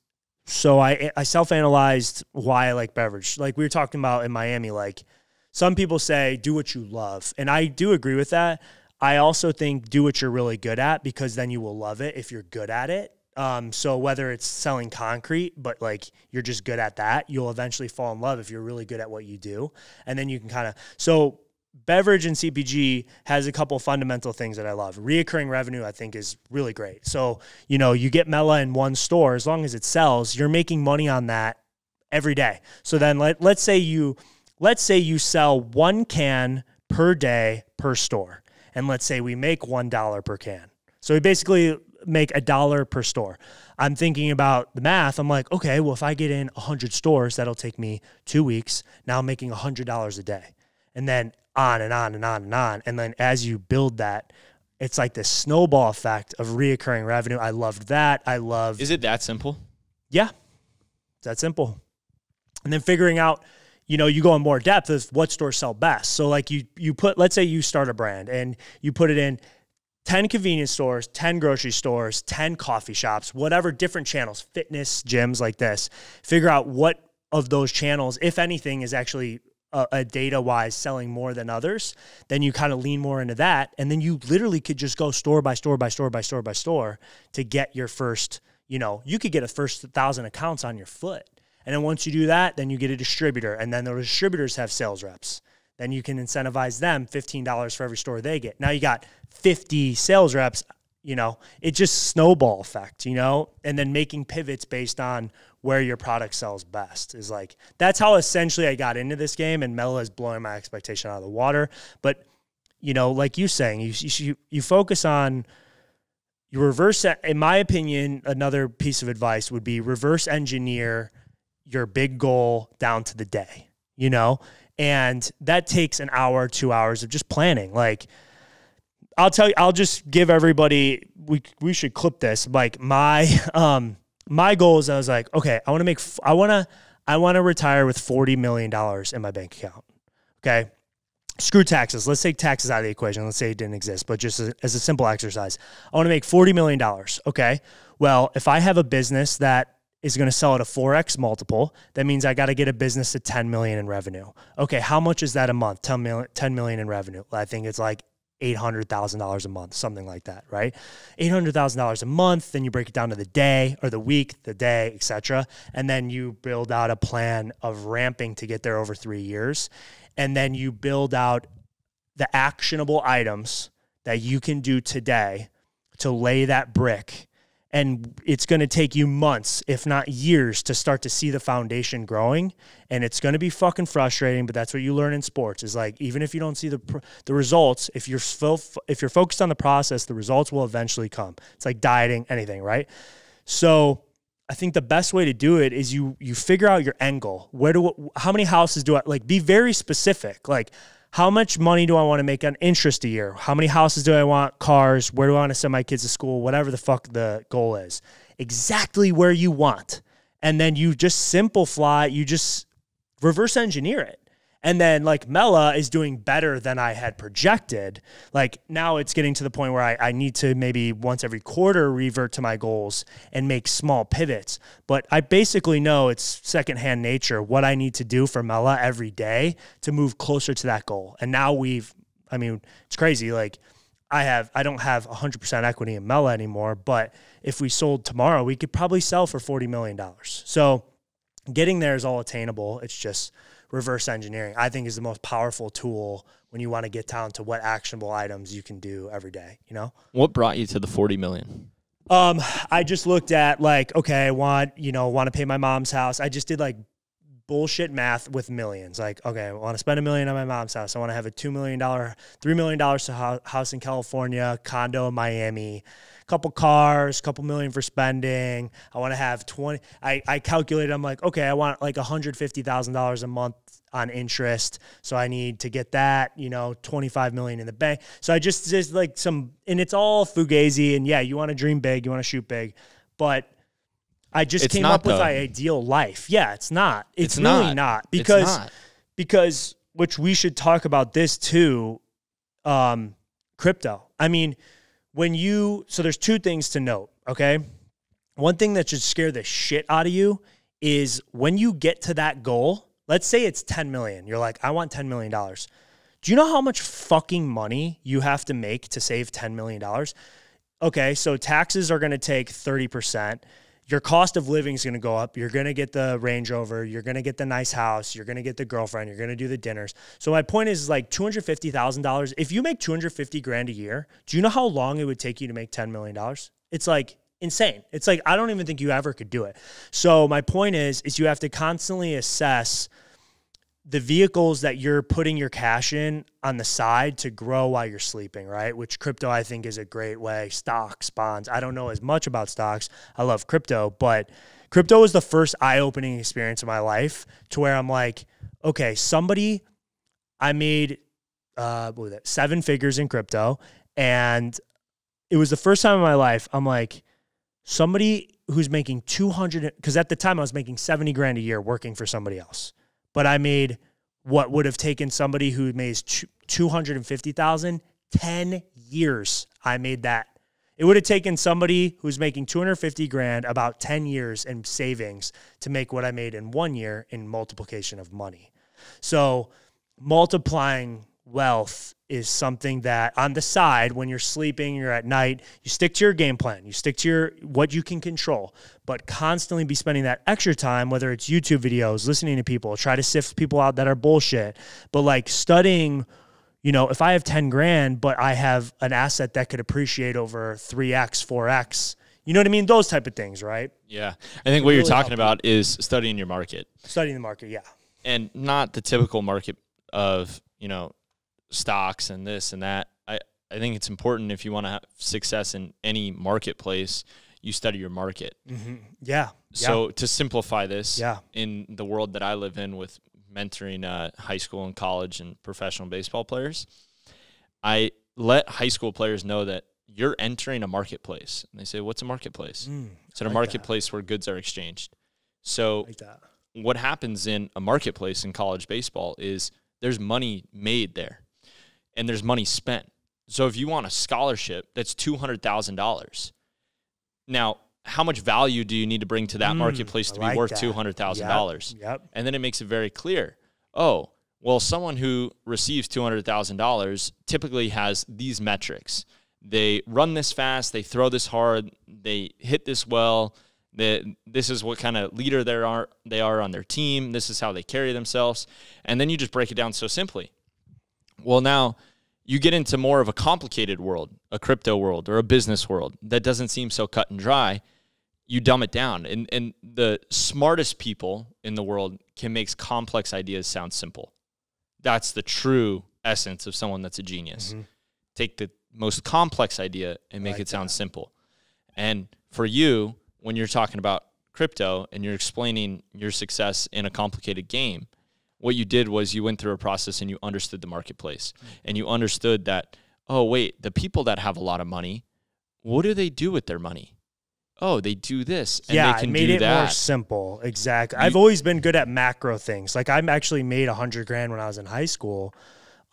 so I I self analyzed why I like beverage. Like we were talking about in Miami, like some people say do what you love, and I do agree with that. I also think do what you're really good at because then you will love it if you're good at it. Um, so whether it's selling concrete, but like you're just good at that, you'll eventually fall in love if you're really good at what you do. And then you can kind of, so beverage and CPG has a couple fundamental things that I love. Reoccurring revenue, I think, is really great. So, you know, you get Mela in one store, as long as it sells, you're making money on that every day. So then let, let's say you, let's say you sell one can per day per store. And let's say we make $1 per can. So we basically make a dollar per store. I'm thinking about the math. I'm like, okay, well, if I get in 100 stores, that'll take me two weeks. Now I'm making $100 a day. And then on and on and on and on. And then as you build that, it's like this snowball effect of reoccurring revenue. I loved that. I love. Is it that simple? Yeah, it's that simple. And then figuring out, you know, you go in more depth of what stores sell best. So like you you put, let's say you start a brand and you put it in 10 convenience stores, 10 grocery stores, 10 coffee shops, whatever different channels, fitness, gyms like this. Figure out what of those channels, if anything, is actually a, a data wise selling more than others. Then you kind of lean more into that. And then you literally could just go store by store by store by store by store to get your first, you know, you could get a first thousand accounts on your foot. And then once you do that, then you get a distributor. And then the distributors have sales reps then you can incentivize them $15 for every store they get. Now you got 50 sales reps, you know, it just snowball effect, you know, and then making pivots based on where your product sells best is like that's how essentially I got into this game and Mel is blowing my expectation out of the water. But you know, like you saying, you you you focus on you reverse in my opinion another piece of advice would be reverse engineer your big goal down to the day you know and that takes an hour, two hours of just planning. Like, I'll tell you, I'll just give everybody. We we should clip this. Like my um my goal is I was like, okay, I want to make I want to I want to retire with forty million dollars in my bank account. Okay, screw taxes. Let's take taxes out of the equation. Let's say it didn't exist, but just as, as a simple exercise, I want to make forty million dollars. Okay, well, if I have a business that is going to sell at a 4x multiple. That means I got to get a business to 10 million in revenue. Okay, how much is that a month? 10 million, 10 million in revenue. I think it's like $800,000 a month, something like that, right? $800,000 a month, then you break it down to the day or the week, the day, etc. And then you build out a plan of ramping to get there over 3 years. And then you build out the actionable items that you can do today to lay that brick and it's going to take you months if not years to start to see the foundation growing and it's going to be fucking frustrating but that's what you learn in sports is like even if you don't see the the results if you're if you're focused on the process the results will eventually come it's like dieting anything right so I think the best way to do it is you you figure out your end goal. Where do how many houses do I like? Be very specific. Like how much money do I want to make on interest a year? How many houses do I want? Cars? Where do I want to send my kids to school? Whatever the fuck the goal is, exactly where you want, and then you just simplify. You just reverse engineer it. And then like Mela is doing better than I had projected. Like now it's getting to the point where I, I need to maybe once every quarter revert to my goals and make small pivots. But I basically know it's secondhand nature what I need to do for Mela every day to move closer to that goal. And now we've, I mean, it's crazy. Like I have, I don't have 100% equity in Mela anymore, but if we sold tomorrow, we could probably sell for $40 million. So getting there is all attainable. It's just, reverse engineering, I think is the most powerful tool when you want to get down to what actionable items you can do every day, you know? What brought you to the 40 million? Um, I just looked at like, okay, I want, you know, want to pay my mom's house. I just did like bullshit math with millions. Like, okay, I want to spend a million on my mom's house. I want to have a $2 million, $3 million house in California, condo in Miami, couple cars, couple million for spending. I want to have 20. I, I calculated, I'm like, okay, I want like $150,000 a month on interest. So I need to get that, you know, 25 million in the bank. So I just, just like some, and it's all fugazi. And yeah, you want to dream big, you want to shoot big. But I just It's came up with my ideal life. Yeah, it's not. It's, It's really not. not, because not. because which we should talk about this too. Um, crypto. I mean, when you so there's two things to note. Okay, one thing that should scare the shit out of you is when you get to that goal. Let's say it's 10 million. You're like, I want 10 million dollars. Do you know how much fucking money you have to make to save 10 million dollars? Okay, so taxes are going to take 30%. Your cost of living is going to go up. You're going to get the Range Rover. You're going to get the nice house. You're going to get the girlfriend. You're going to do the dinners. So my point is like $250,000. If you make 250 grand a year, do you know how long it would take you to make $10 million? It's like insane. It's like I don't even think you ever could do it. So my point is is you have to constantly assess the vehicles that you're putting your cash in on the side to grow while you're sleeping, right? Which crypto I think is a great way. Stocks, bonds. I don't know as much about stocks. I love crypto, but crypto was the first eye-opening experience of my life to where I'm like, okay, somebody I made uh what was it, seven figures in crypto and it was the first time in my life I'm like somebody who's making 200 because at the time I was making 70 grand a year working for somebody else but I made what would have taken somebody who made two- 250,000 10 years. I made that. It would have taken somebody who's making 250 grand about 10 years in savings to make what I made in 1 year in multiplication of money. So, multiplying wealth is something that on the side when you're sleeping you're at night you stick to your game plan you stick to your what you can control but constantly be spending that extra time whether it's youtube videos listening to people try to sift people out that are bullshit. But like studying you know if i have 10 grand but i have an asset that could appreciate over 3x 4x you know what i mean? Those type of things right? Yeah. I think what you're talking about is studying your market. Studying the market yeah. And not the typical market of, you know, stocks and this and that. I, I think it's important if you want to have success in any marketplace, you study your market. mm-hmm. yeah So to simplify this, Yeah. in the world that I live in with mentoring uh, high school and college and professional baseball players, I let high school players know that you're entering a marketplace. And they say, "What's a marketplace?" Mm, It's a like that. marketplace where goods are exchanged. So like that what happens in a marketplace in college baseball is there's money made there and there's money spent. So if you want a scholarship, that's $200,000. Now, how much value do you need to bring to that Mm, marketplace to be worth $200,000? Yep, yep. And then it makes it very clear. Oh, well, someone who receives $200,000 typically has these metrics. They run this fast, they throw this hard, they hit this well. They, this is what kind of leader they are they are on their team. This is how they carry themselves. And then you just break it down so simply. Well, now you get into more of a complicated world, a crypto world or a business world that doesn't seem so cut and dry. You dumb it down. And and the smartest people in the world can make complex ideas sound simple. That's the true essence of someone that's a genius. Mm-hmm. Take the most complex idea and make like it sound that. simple. And for you, when you're talking about crypto and you're explaining your success in a complicated game, what you did was you went through a process and you understood the marketplace and you understood that, oh, wait, the people that have a lot of money, what do they do with their money? Oh, they do this and yeah, they can made do it that. more simple. Exactly. I've always been good at macro things. Like I'm actually made a hundred grand when I was in high school,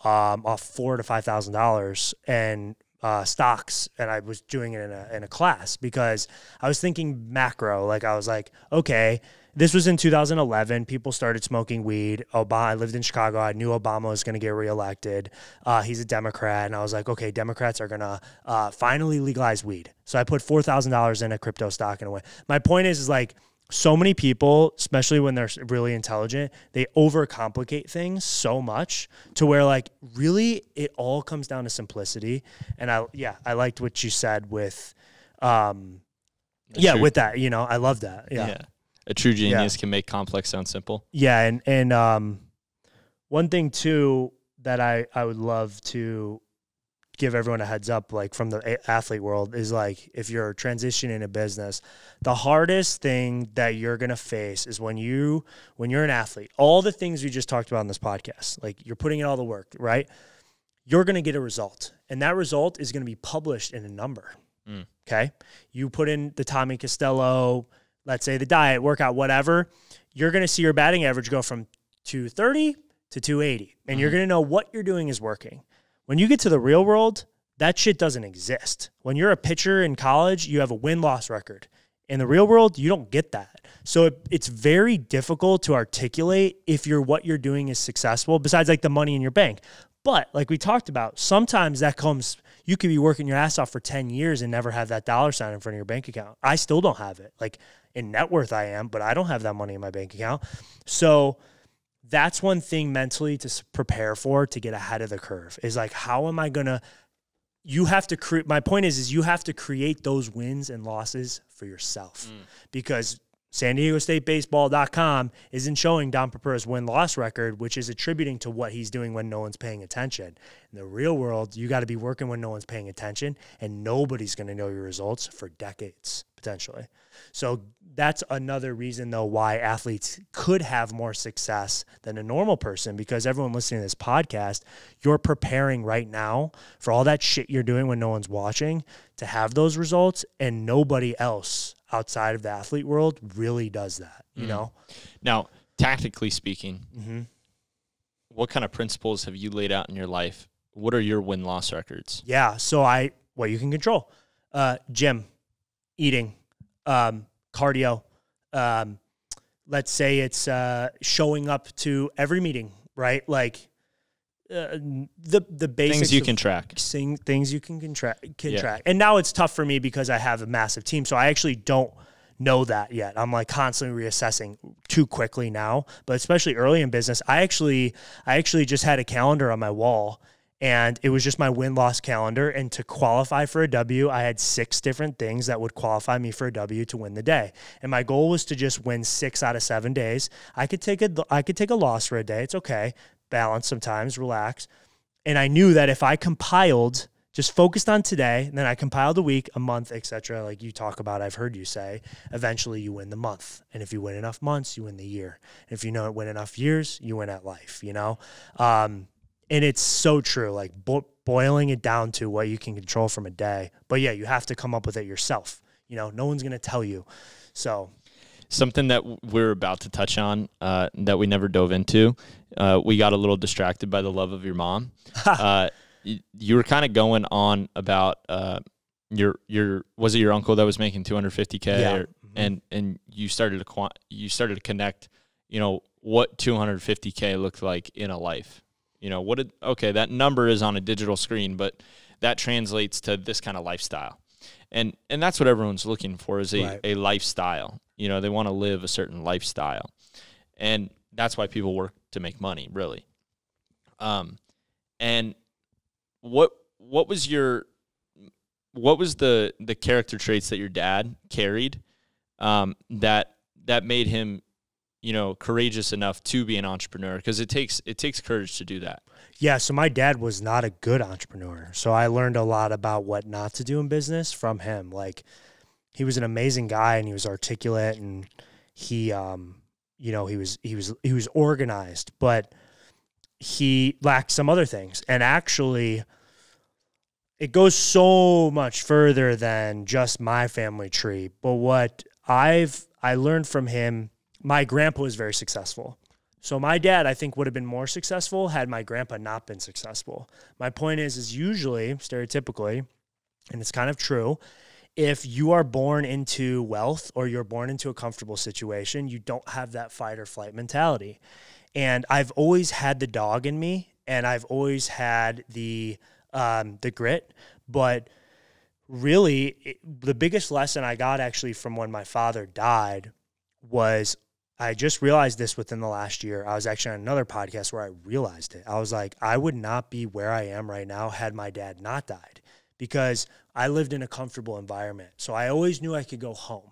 um, off four to five thousand dollars and uh, stocks, and I was doing it in a in a class because I was thinking macro. Like I was like, okay, this was in 2011. People started smoking weed. Obama. I lived in Chicago. I knew Obama was going to get reelected. Uh, he's a Democrat, and I was like, okay, Democrats are going to uh, finally legalize weed. So I put four thousand dollars in a crypto stock and went. My point is, is like so many people, especially when they're really intelligent, they overcomplicate things so much to where like really it all comes down to simplicity. And I yeah, I liked what you said with um yeah, true- with that, you know, I love that. Yeah. yeah. A true genius can make complex sound simple. Yeah, and and um, one thing too that I I would love to give everyone a heads up, like from the athlete world, is like if you're transitioning a business, the hardest thing that you're gonna face is when you when you're an athlete. All the things we just talked about in this podcast, like you're putting in all the work, right? You're gonna get a result, and that result is gonna be published in a number. Mm. Okay, you put in the Tommy Costello let's say the diet, workout, whatever, you're going to see your batting average go from 230 to 280. And you're Mhm. going to know what you're doing is working. When you get to the real world, that shit doesn't exist. When you're a pitcher in college, you have a win loss record. In the real world, you don't get that. So it, it's very difficult to articulate if you're what you're doing is successful, besides like the money in your bank. But like we talked about, sometimes that comes, you could be working your ass off for 10 years and never have that dollar sign in front of your bank account. I still don't have it. Like in net worth, I am, but I don't have that money in my bank account. So that's one thing mentally to prepare for to get ahead of the curve is like, how am I going to, you have to create, my point is, is you have to create those wins and losses for yourself mm. because San Diego State Baseball.com isn't showing Don Purpura's win loss record, which is attributing to what he's doing when no one's paying attention. In the real world, you got to be working when no one's paying attention, and nobody's going to know your results for decades potentially. So that's another reason, though, why athletes could have more success than a normal person because everyone listening to this podcast, you're preparing right now for all that shit you're doing when no one's watching to have those results, and nobody else outside of the athlete world really does that, you Mhm. know? Now, tactically speaking, Mm-hmm. what kind of principles have you laid out in your life? What are your win loss records? Yeah. So I what you can control. Uh gym, eating, um, cardio. Um, let's say it's uh showing up to every meeting, right? Like uh, the the basics Things you can track. sing, things you can contract can Yeah. track. And now it's tough for me because I have a massive team. So I actually don't know that yet. I'm like constantly reassessing too quickly now. But especially early in business, I actually I actually just had a calendar on my wall and it was just my win loss calendar. And to qualify for a W, I had six different things that would qualify me for a W to win the day. And my goal was to just win six out of seven days. I could take a I could take a loss for a day. It's okay. Balance sometimes, relax. And I knew that if I compiled, just focused on today, and then I compiled a week, a month, etc. Like you talk about, I've heard you say, eventually you win the month. And if you win enough months, you win the year. And if you know it, win enough years, you win at life, you know? Um, and it's so true, like bo- boiling it down to what you can control from a day. But yeah, you have to come up with it yourself. You know, no one's going to tell you. So, Something that we're about to touch on uh, that we never dove into. Uh, we got a little distracted by the love of your mom. uh, y- you were kind of going on about uh, your your was it your uncle that was making 250k Yeah. or, and and you started to you started to connect you know what 250k looked like in a life you know what did okay that number is on a digital screen but that translates to this kind of lifestyle and and that's what everyone's looking for is a, Right. a lifestyle you know they want to live a certain lifestyle and that's why people work to make money really um and what what was your what was the the character traits that your dad carried um that that made him you know courageous enough to be an entrepreneur because it takes it takes courage to do that Yeah, so my dad was not a good entrepreneur. So I learned a lot about what not to do in business from him. Like he was an amazing guy and he was articulate and he um you know he was he was he was organized but he lacked some other things. And actually it goes so much further than just my family tree but what i've i learned from him my grandpa was very successful. So my dad i think would have been more successful had my grandpa not been successful. My point is is usually stereotypically and it's kind of true if you are born into wealth or you're born into a comfortable situation, you don't have that fight or flight mentality. And I've always had the dog in me, and I've always had the um, the grit. But really, it, the biggest lesson I got actually from when my father died was I just realized this within the last year. I was actually on another podcast where I realized it. I was like, I would not be where I am right now had my dad not died because I lived in a comfortable environment. So I always knew I could go home.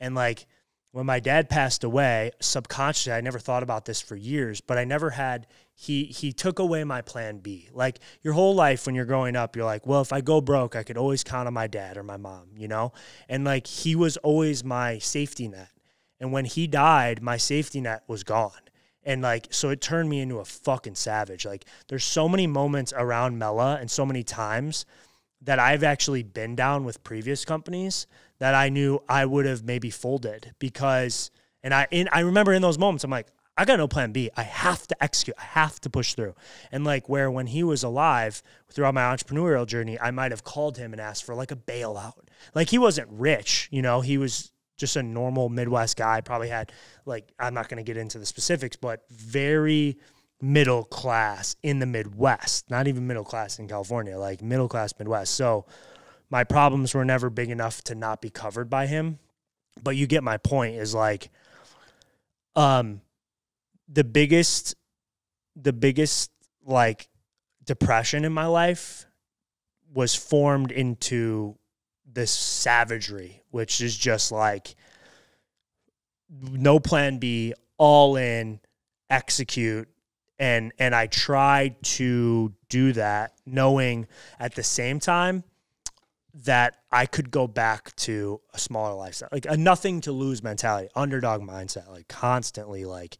And like when my dad passed away, subconsciously I never thought about this for years, but I never had he he took away my plan B. Like your whole life when you're growing up, you're like, well, if I go broke, I could always count on my dad or my mom, you know? And like he was always my safety net. And when he died, my safety net was gone. And like, so it turned me into a fucking savage. Like, there's so many moments around Mela and so many times that I've actually been down with previous companies that I knew I would have maybe folded because and I in, I remember in those moments I'm like I got no plan B. I have to execute. I have to push through. And like where when he was alive throughout my entrepreneurial journey, I might have called him and asked for like a bailout. Like he wasn't rich, you know, he was just a normal Midwest guy, probably had like I'm not going to get into the specifics, but very middle class in the Midwest, not even middle class in California, like middle class Midwest. So my problems were never big enough to not be covered by him. But you get my point is like um the biggest the biggest like depression in my life was formed into this savagery, which is just like no plan B, all in, execute, and and I tried to do that knowing at the same time that I could go back to a smaller lifestyle, like a nothing to lose mentality, underdog mindset, like constantly like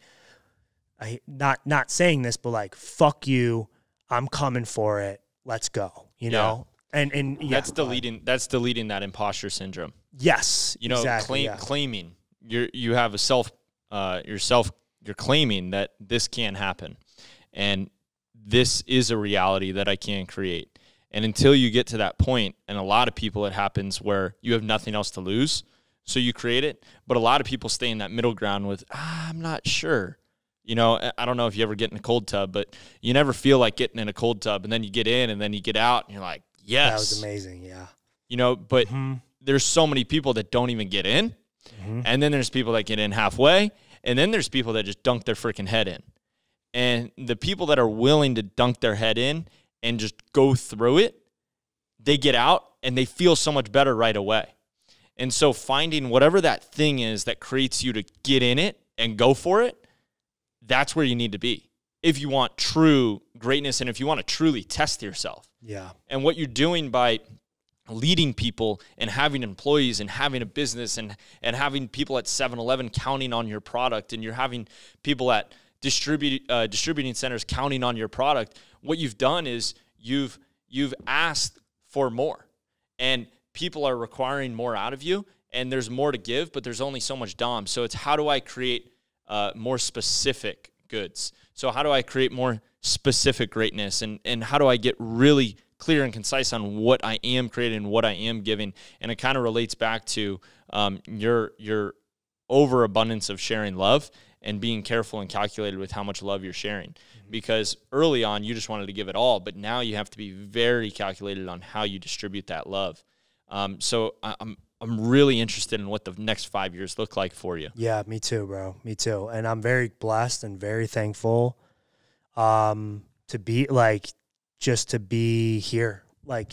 I not not saying this, but like fuck you, I'm coming for it, let's go, you yeah. know. And and yeah, that's deleting that's deleting that imposter syndrome. Yes, you know, exactly, claim, yeah. claiming you're you have a self uh yourself you're claiming that this can happen and this is a reality that I can create. And until you get to that point, and a lot of people, it happens where you have nothing else to lose. So you create it. But a lot of people stay in that middle ground with, ah, I'm not sure. You know, I don't know if you ever get in a cold tub, but you never feel like getting in a cold tub. And then you get in and then you get out and you're like, yes. That was amazing. Yeah. You know, but mm-hmm. there's so many people that don't even get in. Mm-hmm. And then there's people that get in halfway. And then there's people that just dunk their freaking head in. And the people that are willing to dunk their head in and just go through it, they get out and they feel so much better right away. And so finding whatever that thing is that creates you to get in it and go for it, that's where you need to be. If you want true greatness and if you want to truly test yourself. Yeah. And what you're doing by leading people and having employees and having a business and and having people at 7-Eleven counting on your product and you're having people at distribute, uh, distributing centers counting on your product, what you've done is you've you've asked for more, and people are requiring more out of you, and there's more to give, but there's only so much dom. So it's how do I create uh, more specific goods? So how do I create more specific greatness, and and how do I get really clear and concise on what I am creating, what I am giving, and it kind of relates back to um, your your overabundance of sharing love and being careful and calculated with how much love you're sharing. Mm-hmm. Because early on, you just wanted to give it all, but now you have to be very calculated on how you distribute that love. Um, so I'm I'm really interested in what the next five years look like for you. Yeah, me too, bro. Me too. And I'm very blessed and very thankful um, to be like just to be here. Like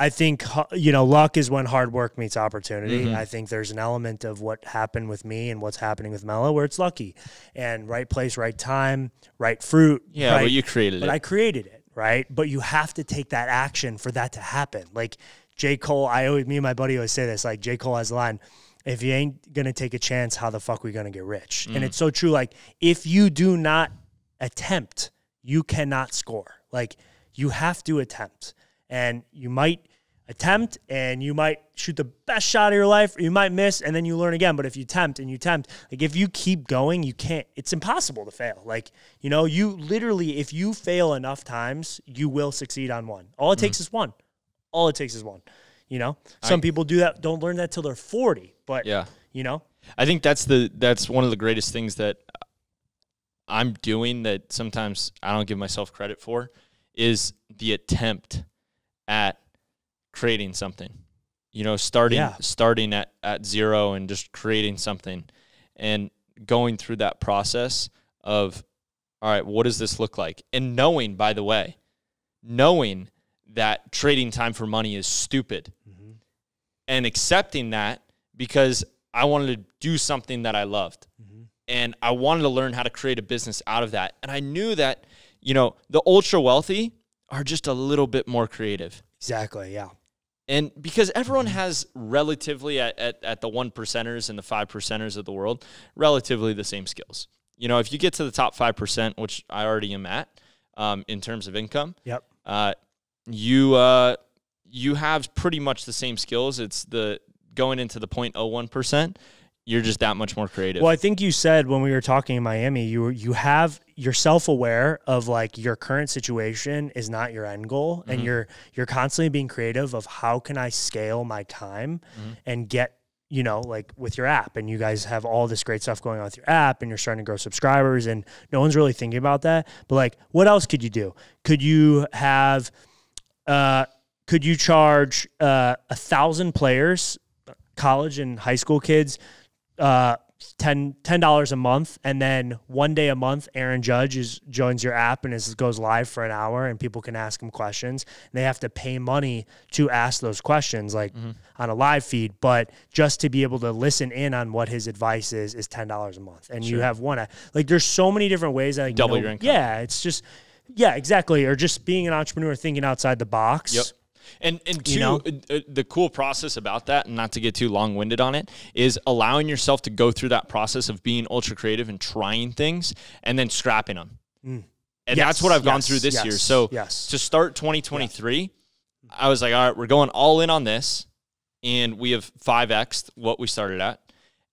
I think you know luck is when hard work meets opportunity. Mm-hmm. I think there's an element of what happened with me and what's happening with Mela where it's lucky and right place, right time, right fruit. Yeah, right, but you created it. but it. I created it, right? But you have to take that action for that to happen. Like J. Cole, I always, me and my buddy always say this, like J. Cole has a line, if you ain't gonna take a chance, how the fuck we gonna get rich? And it's so true. Like if you do not attempt, you cannot score. Like you have to attempt. And you might attempt and you might shoot the best shot of your life, or you might miss, and then you learn again. But if you attempt and you attempt, like if you keep going, you can't, it's impossible to fail. Like, you know, you literally, if you fail enough times, you will succeed on one. All it takes mm-hmm. is one. All it takes is one. You know, some people do that, don't learn that till they're 40, but, Yeah. you know, I think that's the that's one of the greatest things that I'm doing that sometimes I don't give myself credit for is the attempt at creating something. You know, starting Yeah. starting at, at zero and just creating something and going through that process of all right, what does this look like? And knowing, by the way, knowing that trading time for money is stupid mm-hmm. and accepting that because I wanted to do something that I loved. Mm-hmm. And I wanted to learn how to create a business out of that. And I knew that, you know, the ultra wealthy are just a little bit more creative. exactly. Yeah. And because everyone has relatively at, at, at the one percenters and the five percenters of the world, relatively the same skills. You know, if you get to the top five percent, which I already am at, um, in terms of income, Yep. uh, you uh, you have pretty much the same skills. It's the going into the 0.01 percent. You're just that much more creative. Well, I think you said when we were talking in Miami, you you have you're self aware of like your current situation is not your end goal, and you're you're constantly being creative of how can I scale my time and get you know like with your app, and you guys have all this great stuff going on with your app, and you're starting to grow subscribers, and no one's really thinking about that. But like, what else could you do? Could you have uh, could you charge uh, a thousand players, college and high school kids, uh, 10 dollars a month, and then one day a month, Aaron Judge is joins your app and is goes live for an hour, and people can ask him questions. And they have to pay money to ask those questions, like on a live feed. But just to be able to listen in on what his advice is, is ten dollars a month, and you have one. uh, Like, there's so many different ways that like, Double no- your income. Yeah, it's just yeah, exactly, or just being an entrepreneur, thinking outside the box. Yep. And and two, You know? uh, uh, the cool process about that, and not to get too long winded on it, is allowing yourself to go through that process of being ultra creative and trying things, and then scrapping them. And Yes, that's what I've gone through this yes, year. So yes. to start 2023, I was like, all right, we're going all in on this, and we have five x what we started at,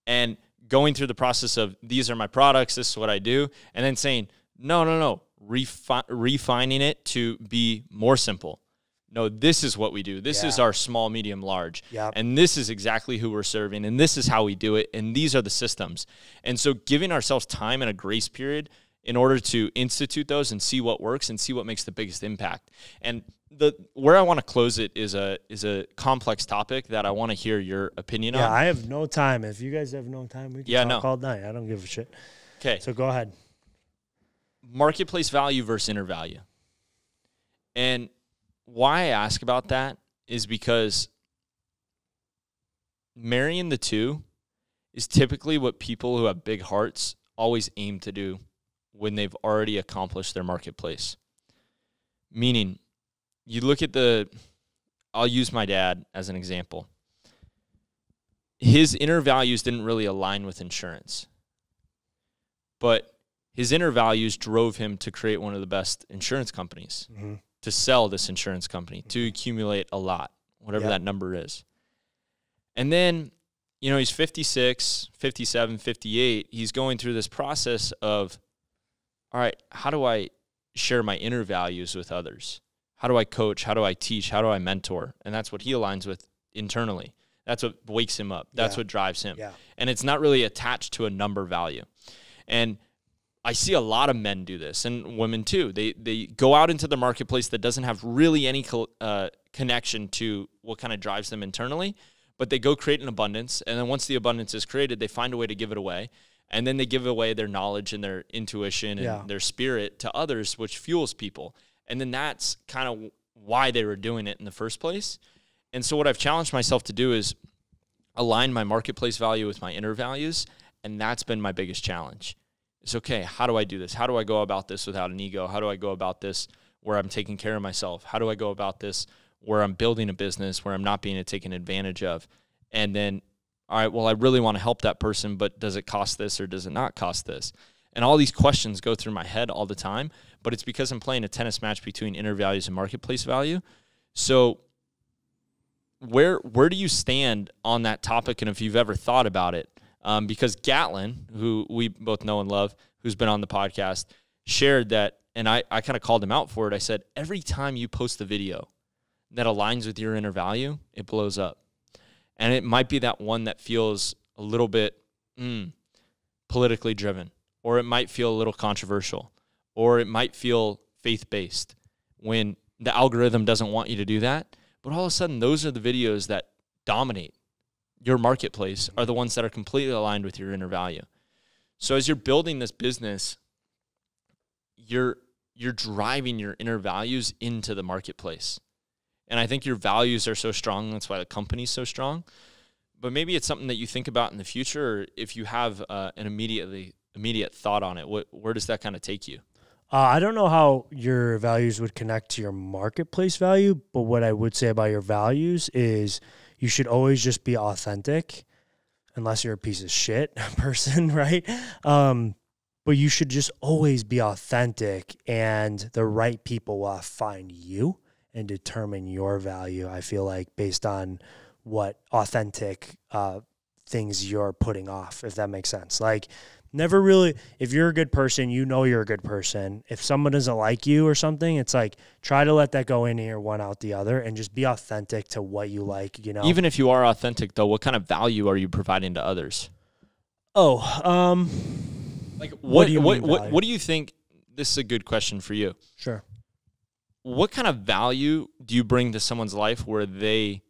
and going through the process of these are my products, this is what I do, and then saying no, no, no, refi- refining it to be more simple. No, this is what we do. This is our small, medium, large. Yep. And this is exactly who we're serving. And this is how we do it. And these are the systems. And so giving ourselves time and a grace period in order to institute those and see what works and see what makes the biggest impact. And the where I want to close it is a is a complex topic that I want to hear your opinion Yeah, on. Yeah, I have no time. If you guys have no time, we can Yeah, talk no. all night. I don't give a shit. Okay. So go ahead. marketplace value versus inner value. And why I ask about that is because marrying the two is typically what people who have big hearts always aim to do when they've already accomplished their marketplace. Meaning, you look at the, I'll use my dad as an example. His inner values didn't really align with insurance, but his inner values drove him to create one of the best insurance companies, Mhm. To sell this insurance company, to mm-hmm. accumulate a lot, whatever Yep. that number is. And then, you know, he's 56, 57, 58. He's going through this process of, all right, how do I share my inner values with others? How do I coach? How do I teach? How do I mentor? And that's what he aligns with internally. That's what wakes him up. That's Yeah. what drives him. Yeah. And it's not really attached to a number value. And I see a lot of men do this and women too. They they go out into the marketplace that doesn't have really any uh, connection to what kind of drives them internally, but they go create an abundance, and then once the abundance is created, they find a way to give it away, and then they give away their knowledge and their intuition and Yeah. their spirit to others, which fuels people, and then that's kind of why they were doing it in the first place. And so what I've challenged myself to do is align my marketplace value with my inner values, and that's been my biggest challenge it's okay. How do I do this? How do I go about this without an ego? How do I go about this where I'm taking care of myself? How do I go about this where I'm building a business, where I'm not being taken advantage of. And then, all right, well, I really want to help that person, but does it cost this or does it not cost this? And all these questions go through my head all the time, but it's because I'm playing a tennis match between inner values and marketplace value. So where where do you stand on that topic and if you've ever thought about it? Um, because Gatlin, who we both know and love, who's been on the podcast, shared that, and I, I kind of called him out for it. I said, every time you post a video that aligns with your inner value, it blows up. And it might be that one that feels a little bit mm, politically driven, or it might feel a little controversial, or it might feel faith based when the algorithm doesn't want you to do that. But all of a sudden, those are the videos that dominate your marketplace, are the ones that are completely aligned with your inner value. So as you're building this business, you're you're driving your inner values into the marketplace. And I think your values are so strong. That's why the company's so strong. But maybe it's something that you think about in the future. If you have uh, an immediately immediate thought on it, what, where does that kind of take you? Uh, I don't know how your values would connect to your marketplace value, but what I would say about your values is you should always just be authentic, unless you're a piece of shit person, right? Um, but you should just always be authentic, and the right people will find you and determine your value. I feel like based on what authentic uh, things you're putting off, if that makes sense. Like, never really, if you're a good person, you know you're a good person. If someone doesn't like you or something, it's like try to let that go in here, one out the other, and just be authentic to what you like, you know? Even if you are authentic, though, what kind of value are you providing to others? Oh, um, like what what what, what, what do you think? This is a good question for you. Sure what kind of value do you bring to someone's life where they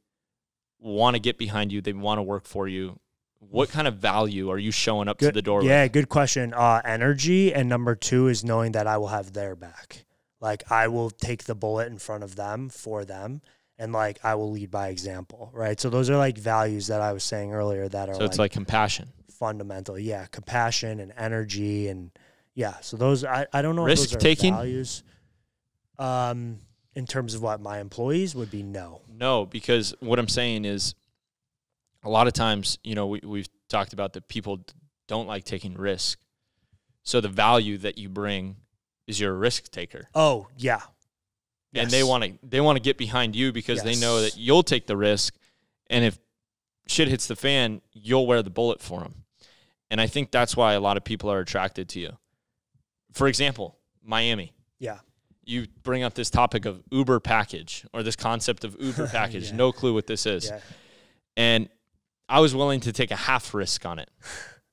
want to get behind you, they want to work for you? What kind of value are you showing up good, to the door? Yeah, with? good question. Uh, energy, and number two is knowing that I will have their back. Like I will take the bullet in front of them for them, and like I will lead by example. Right. So those are like values that I was saying earlier that are. So it's like, like compassion. Fundamental, yeah, compassion and energy, and yeah. So those I, I don't know risk taking values. Um, in terms of what my employees would be no. No, because what I'm saying is a lot of times, you know, we, we've talked about that people don't like taking risk. So the value that you bring is you're a risk taker. Oh, yeah. And they want to they want to get behind you because yes. they know that you'll take the risk and if shit hits the fan, you'll wear the bullet for them. And I think that's why a lot of people are attracted to you. For example, Miami. Yeah you bring up this topic of Uber package or this concept of Uber package. yeah. No clue what this is. Yeah. And I was willing to take a half risk on it.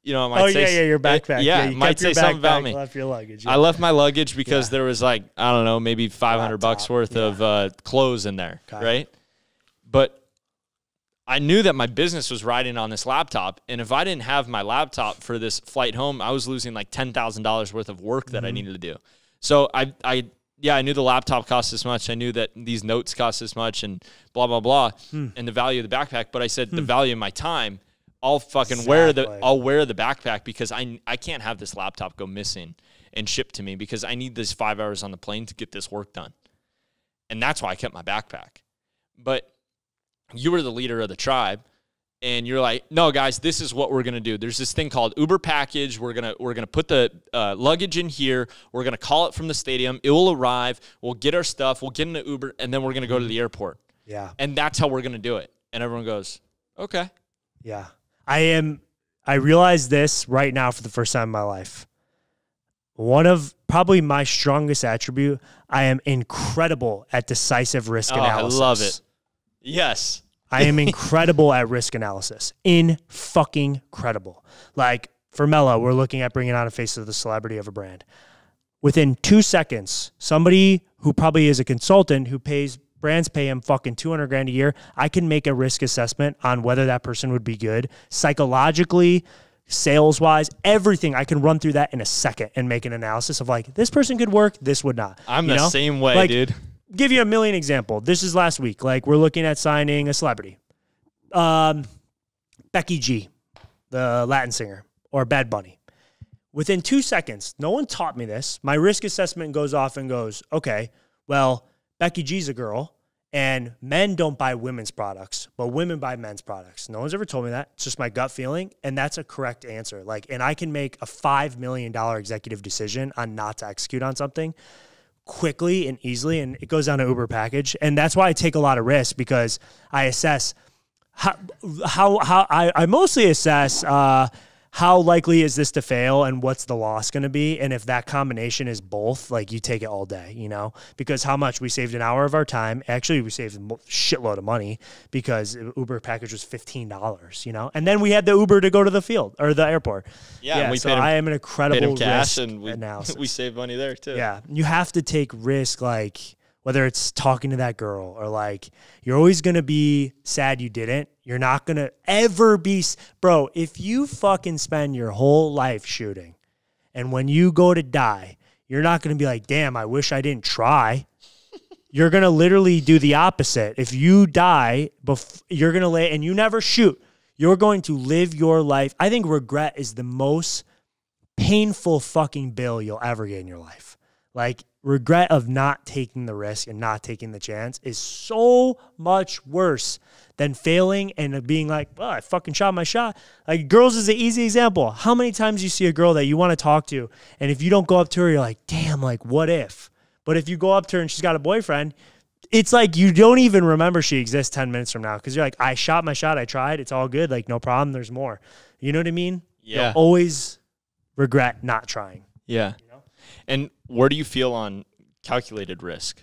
You know, i oh yeah, yeah, your backpack. It, yeah, yeah might say something about me. Left your luggage. Yeah. I left my luggage because there was like I don't know, maybe five hundred bucks worth of uh, clothes in there, right? But I knew that my business was riding on this laptop, and if I didn't have my laptop for this flight home, I was losing like ten thousand dollars worth of work that mm-hmm. I needed to do. So I I yeah, I knew the laptop cost this much. I knew that these notes cost this much and blah, blah, blah, hmm. and the value of the backpack. But I said hmm. the value of my time, I'll fucking exactly. wear the I'll wear the backpack because I I can't have this laptop go missing and shipped to me because I need this five hours on the plane to get this work done. And that's why I kept my backpack. But you were the leader of the tribe and you're like, no, guys, this is what we're gonna do. There's this thing called Uber package. We're gonna we're gonna put the uh, luggage in here. We're gonna call it from the stadium. It will arrive. We'll get our stuff. We'll get in the Uber, and then we're gonna go to the airport. Yeah. And that's how we're gonna do it. And everyone goes, okay. Yeah. I am. I realize this right now for the first time in my life. One of probably my strongest attribute. I am incredible at decisive risk oh, analysis. I love it. Yes. I am incredible at risk analysis. In fucking credible. Like for Mela, we're looking at bringing on a face of the celebrity of a brand. Within two seconds, somebody who probably is a consultant who pays brands pay him fucking 200 grand a year, I can make a risk assessment on whether that person would be good psychologically, sales wise, everything. I can run through that in a second and make an analysis of like, this person could work, this would not. I'm you the know? same way, like, dude give you a million example. This is last week. Like we're looking at signing a celebrity. Um, Becky G, the Latin singer, or Bad Bunny. Within two seconds, no one taught me this. My risk assessment goes off and goes, okay, well, Becky G's a girl And men don't buy women's products, but women buy men's products. No one's ever told me that. It's just my gut feeling. And that's a correct answer. Like, and I can make a $5 million executive decision on not to execute on something quickly and easily. And it goes down to Uber package. And that's why I take a lot of risks because I assess how, how, how I, I mostly assess, uh, how likely is this to fail and what's the loss going to be? And if that combination is both like you take it all day you know? Because how much we saved an hour of our time actually we saved a shitload of money because uber package was $15 you know? And then we had the uber to go to the field or the airport. Yeah, yeah we so him, i am an incredible cash risk and we, analysis. we saved money there too. Yeah you have to take risk like whether it's talking to that girl or like you're always going to be sad you didn't. You're not going to ever be, bro, if you fucking spend your whole life shooting and when you go to die, you're not going to be like, damn, I wish I didn't try. you're going to literally do the opposite. If you die, bef- you're going to lay and you never shoot. You're going to live your life. I think regret is the most painful fucking bill you'll ever get in your life. Like regret of not taking the risk and not taking the chance is so much worse than failing and being like, oh, I fucking shot my shot. Like girls is an easy example. How many times you see a girl that you want to talk to, and if you don't go up to her, you're like, damn, like what if? But if you go up to her and she's got a boyfriend, it's like you don't even remember she exists 10 minutes from now because you're like, I shot my shot, I tried, it's all good, like no problem, there's more. You know what I mean? Yeah. You'll always regret not trying. Yeah. And where do you feel on calculated risk?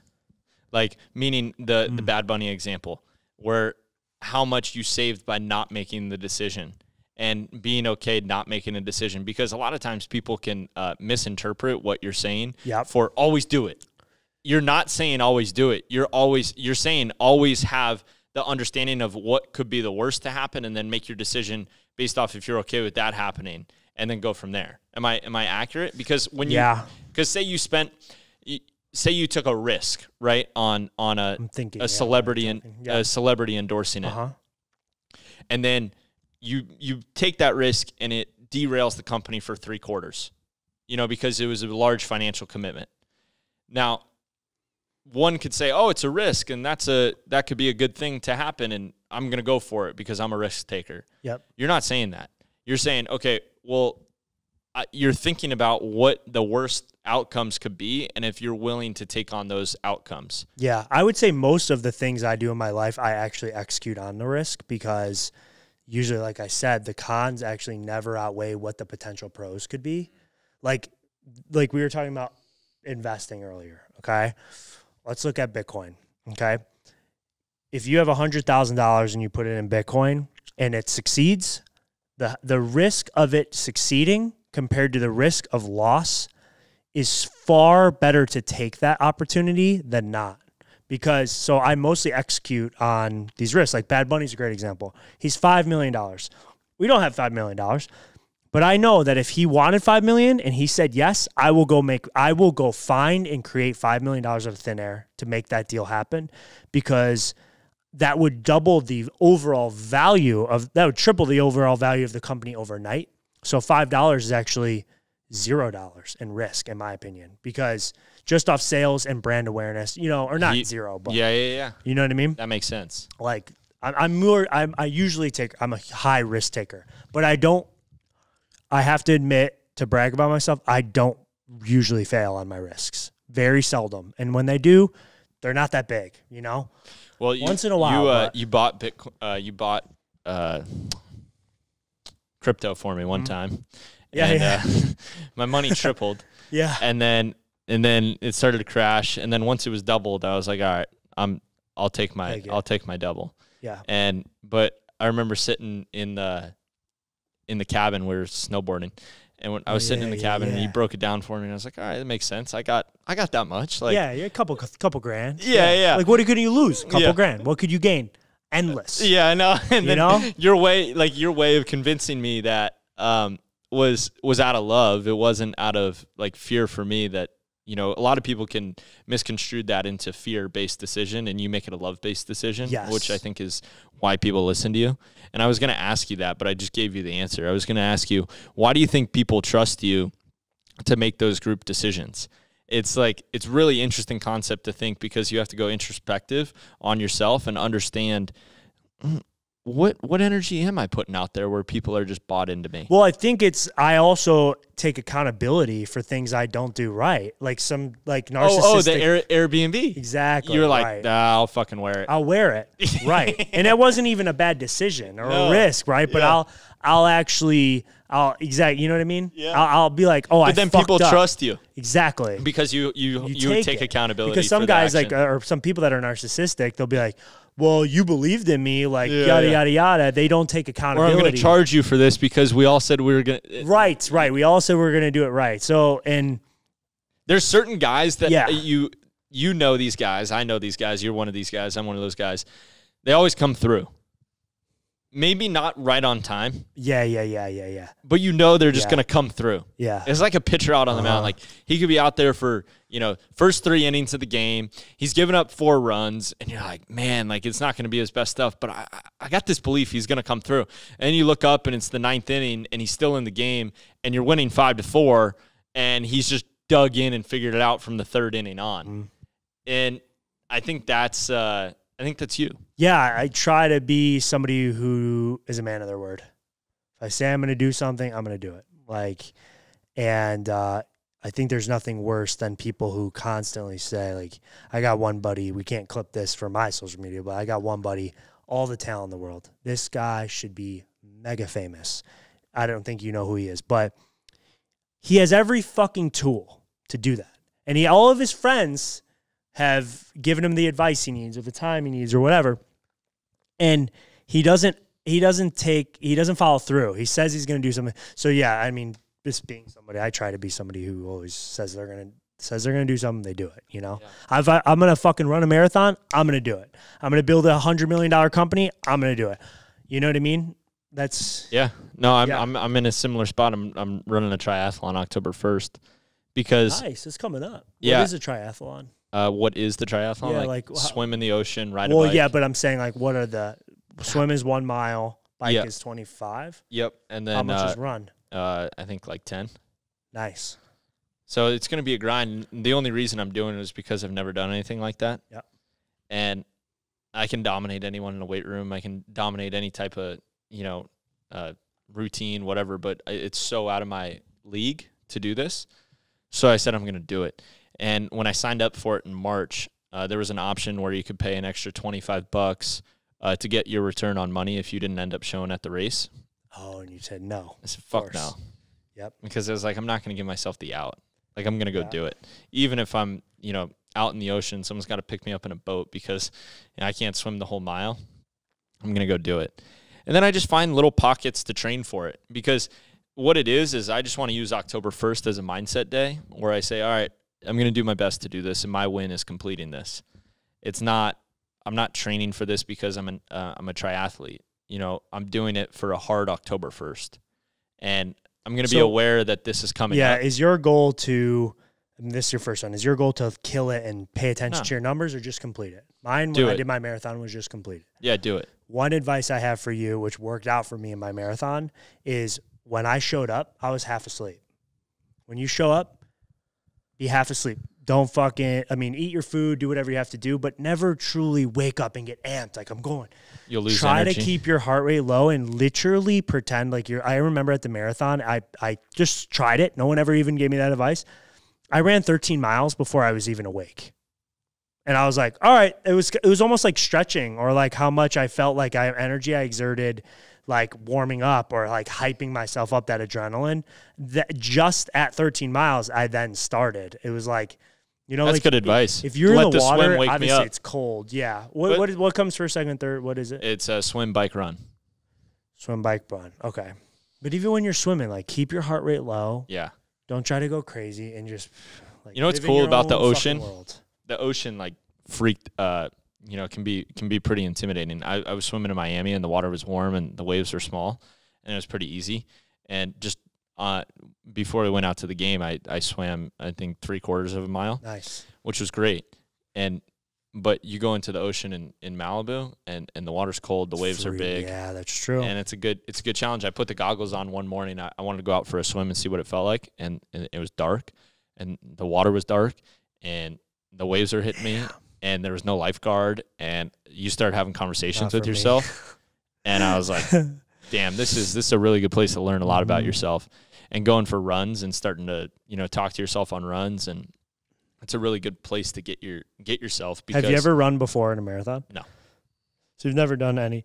Like meaning the the Mm. Bad Bunny example, where how much you saved by not making the decision and being okay not making a decision because a lot of times people can uh, misinterpret what you're saying Yep. for always do it. You're not saying always do it. You're always you're saying always have the understanding of what could be the worst to happen and then make your decision based off if you're okay with that happening and then go from there. Am I am I accurate? Because when you Yeah. because say you spent say you took a risk right on on a I'm thinking a yeah, celebrity and Yeah. a celebrity endorsing it Uh huh. and then you you take that risk and it derails the company for three quarters you know because it was a large financial commitment now one could say oh it's a risk and that's a that could be a good thing to happen and i'm going to go for it because i'm a risk taker Yep. you're not saying that you're saying okay well you're thinking about what the worst outcomes could be and if you're willing to take on those outcomes Yeah, I would say most of the things I do in my life, I actually execute on the risk because usually, like I said, the cons actually never outweigh what the potential pros could be. Like, like we were talking about investing earlier. Okay, let's look at Bitcoin. Okay, if you have a hundred thousand dollars and you put it in Bitcoin and it succeeds, the the risk of it succeeding compared to the risk of loss is far better to take that opportunity than not. Because so I mostly execute on these risks. Like Bad Bunny's a great example. He's five million dollars. We don't have five million dollars. But I know that if he wanted five million and he said yes, I will go make I will go find and create five million dollars out of thin air to make that deal happen because that would double the overall value of that would triple the overall value of the company overnight. So five dollars is actually zero dollars in risk, in my opinion, because just off sales and brand awareness, you know, or not Ye- zero, but yeah yeah yeah you know what I mean. that makes sense Like I'm, I'm more, I'm, I usually take, I'm a high risk taker, but I don't. I have to admit to brag about myself, I don't usually fail on my risks. Very seldom, and when they do, they're not that big. You know. Well, you, Once in a while, you uh, you bought Bitcoin. Uh, you bought uh, crypto for me one time. Mm-hmm. Yeah, and, yeah. Uh, my money tripled, Yeah. and then and then it started to crash, and then once it was doubled, I was like, all right, I'm I'll take my Take. I'll take my double. Yeah. And but I remember sitting in the in the cabin we were snowboarding. And when I Oh, was sitting in yeah, the yeah, cabin and he broke it down for me and I was like, all right, that makes sense. I got I got that much. Like yeah, yeah, a couple, couple grand. Yeah, yeah. Like, what could you going to lose? A couple Yeah. grand. What could you gain? Endless. Yeah, I know. And You know? your way, like your way of convincing me that um, was was out of love. It wasn't out of like fear for me. That you know, a lot of people can misconstrue that into fear based decision, and you make it a love based decision, Yes. which I think is why people listen to you. And I was going to ask you that, but I just gave you the answer. I was going to ask you, why do you think people trust you to make those group decisions? it's like it's really interesting concept to think because you have to go introspective on yourself and understand what what energy am I putting out there where people are just bought into me? Well, I think it's I also take accountability for things I don't do right, like some like narcissistic. Oh, oh, the Air, Airbnb. exactly. You're like, right. nah, I'll fucking wear it. I'll wear it, right? and it wasn't even a bad decision or No. a risk, right? But Yeah. I'll I'll actually I'll exactly you know what I mean? Yeah. I'll, I'll be like, oh, I but then people up. trust you exactly. because you you you, take, it. accountability because some guys like uh, or some people that are narcissistic, they'll be like, well, you believed in me, like Yeah, yada yeah. yada yada. They don't take accountability. or I'm going to charge you for this because we all said we were going. to Right, right. We all said we are gonna do it right. So and There's certain guys that Yeah. you you know these guys. I know these guys. You're one of these guys. I'm one of those guys. They always come through. Maybe not right on time, yeah, yeah, yeah, yeah, yeah, but you know they're just Yeah. going to come through. yeah. It's like a pitcher out on the mound. Uh-huh. Like he could be out there for you know first three innings of the game. He's given up four runs, and you're like, man, like it's not going to be his best stuff. But I, I- got this belief he's going to come through. And you look up, and it's the ninth inning, and he's still in the game, and you're winning five to four, and he's just dug in and figured it out from the third inning on. Mhm. And I think that's uh, I think that's you. Yeah, I try to be somebody who is a man of their word. If I say I'm going to do something, I'm going to do it. Like, and uh, I think there's nothing worse than people who constantly say, like, I got one buddy. We can't clip this for my social media, but I got one buddy, all the talent in the world. This guy should be mega famous. I don't think you know who he is, but he has every fucking tool to do that. And he, all of his friends have given him the advice he needs or the time he needs or whatever and he doesn't he doesn't take he doesn't follow through he says he's going to do something so yeah i mean just being somebody i try to be somebody who always says they're going to says they're going to do something they do it you know Yeah. I've, I, i'm going to fucking run a marathon i'm going to do it i'm going to build a hundred million dollar company i'm going to do it you know what i mean that's Yeah. No, I'm Yeah. I'm I'm in a similar spot. I'm I'm running a triathlon October first because nice it's coming up Yeah. what is a triathlon uh, what is the triathlon? Yeah, like, like, swim in the ocean, ride a well yeah but i'm saying like what are the swim is one mile bike is 25 Yep. And then how much uh, is run uh, I think like ten. nice So it's going to be a grind. The only reason I'm doing it is because I've never done anything like that. Yep. And I can dominate anyone in a weight room. I can dominate any type of you know uh, routine, whatever. But it's so out of my league to do this. So I said I'm going to do it. And when I signed up for it in March, uh, there was an option where you could pay an extra 25 bucks uh, to get your return on money if you didn't end up showing at the race. oh and you said no I said, fuck no. Yep. Because I was like, I'm not going to give myself the out. Like, I'm going to go Yeah. do it. Even if I'm, you know, out in the ocean, someone's got to pick me up in a boat because you know, I can't swim the whole mile. I'm going to go do it. And then I just find little pockets to train for it because what it is, is I just want to use October 1st as a mindset day where I say, all right, I'm going to do my best to do this. And my win is completing this. It's not, I'm not training for this because I'm an, uh, I'm a triathlete. You know, I'm doing it for a hard October 1st. And I'm going to be aware that this is coming Yeah, up. is your goal to and this is your first one? Is your goal to kill it and pay attention No. to your numbers, or just complete it? Mine, Do when I did my marathon, was just complete it. Yeah, do it. One advice I have for you, which worked out for me in my marathon, is when I showed up, I was half asleep. When you show up, be half asleep. Don't fucking, I mean, eat your food, do whatever you have to do, but never truly wake up and get amped. Like I'm going. You'll lose Try energy. to keep your heart rate low and literally pretend like you're. I remember at the marathon, I I just tried it. No one ever even gave me that advice. I ran 13 miles before I was even awake, and I was like, all right. It was it was almost like stretching or like how much I felt like I energy I exerted, like warming up or like hyping myself up that adrenaline. That just at 13 miles, I then started. It was like, you know, That's like good advice. if you're Let in the, swim water, wake me obviously up. it's cold. Yeah. What But- what, is, what comes first, second, third? What is it? It's a swim, bike, run. Swim, bike, run. Okay. But even when you're swimming, like keep your heart rate low. Yeah. Don't try to go crazy and just like You know what's cool about the ocean? world. The ocean like freaked uh you know, can be can be pretty intimidating. I, I was swimming in Miami and the water was warm and the waves were small and it was pretty easy. And just uh before we went out to the game I, I swam I think three quarters of a mile. Nice. which was great. And but you go into the ocean in, in Malibu and, and the water's cold, the waves are big, Yeah, that's true. and it's a good it's a good challenge. I put the goggles on one morning. I, I wanted to go out for a swim and see what it felt like, and, and it was dark, and the water was dark and the waves are hitting me and there was no lifeguard and you start having conversations Not with yourself and I was like, damn, this is this is a really good place to learn a lot about Mhm. yourself and going for runs and starting to, you know, talk to yourself on runs and it's a really good place to get your get yourself because Have you ever run before in a marathon? No. So you've never done any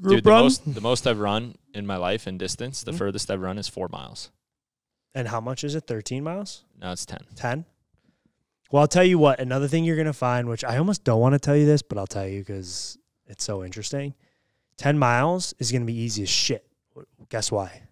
group dude, the run? most the most I've run in my life in distance, the Mhm. furthest I've run is 4 miles. and how much is it? 13 miles? no it's 10. 10? Well, I'll tell you what, another thing you're going to find, which I almost don't want to tell you this, but I'll tell you because it's so interesting. 10 miles is going to be easy as shit. Guess why?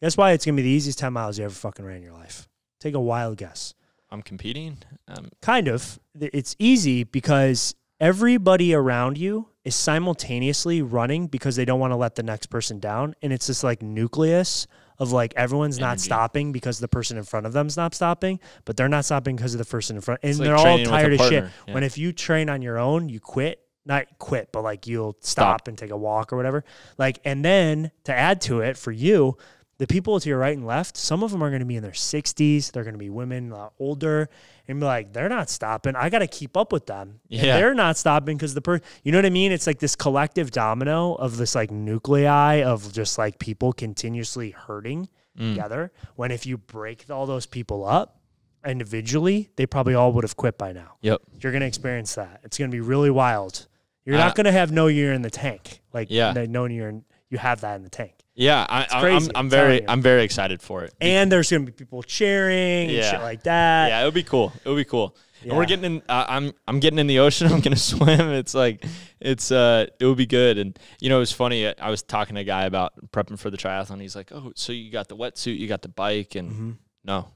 Guess why it's going to be the easiest 10 miles you ever fucking ran in your life? Take a wild guess. I'm competing. Um, Kind of. It's easy because everybody around you is simultaneously running because they don't want to let the next person down. And it's this like nucleus of like everyone's not stopping because the person in front of them's not stopping, but they're not stopping because of the person in front. And it's they're all training with a tired of shit. Yeah. When if you train on your own, you quit. Not quit, but like you'll Stop. stop and take a walk or whatever. Like, and then to add to it for you, the people to your right and left, some of them are going to be in their 60s. They're going to be women, a lot older, and be like, they're not stopping. I got to keep up with them. And Yeah. they're not stopping because the person, you know what I mean? It's like this collective domino of this like nuclei of just like people continuously hurting Mm. together. When if you break all those people up individually, they probably all would have quit by now. Yep. You're going to experience that. It's going to be really wild. You're Uh, not going to have no year in the tank. Like, Yeah. no- no year, in, you have that in the tank. Yeah, I, crazy, I'm, very you. I'm very excited for it. And there's going to be people cheering and shit like that. yeah, it would be cool. It would be cool. And we're getting in. Uh, I'm I'm getting in the ocean. I'm gonna swim. It's like it's uh it would be good. And you know it was funny. I- I was talking to a guy about prepping for the triathlon. He's like, oh, so you got the wetsuit, you got the bike, and Mhm. no.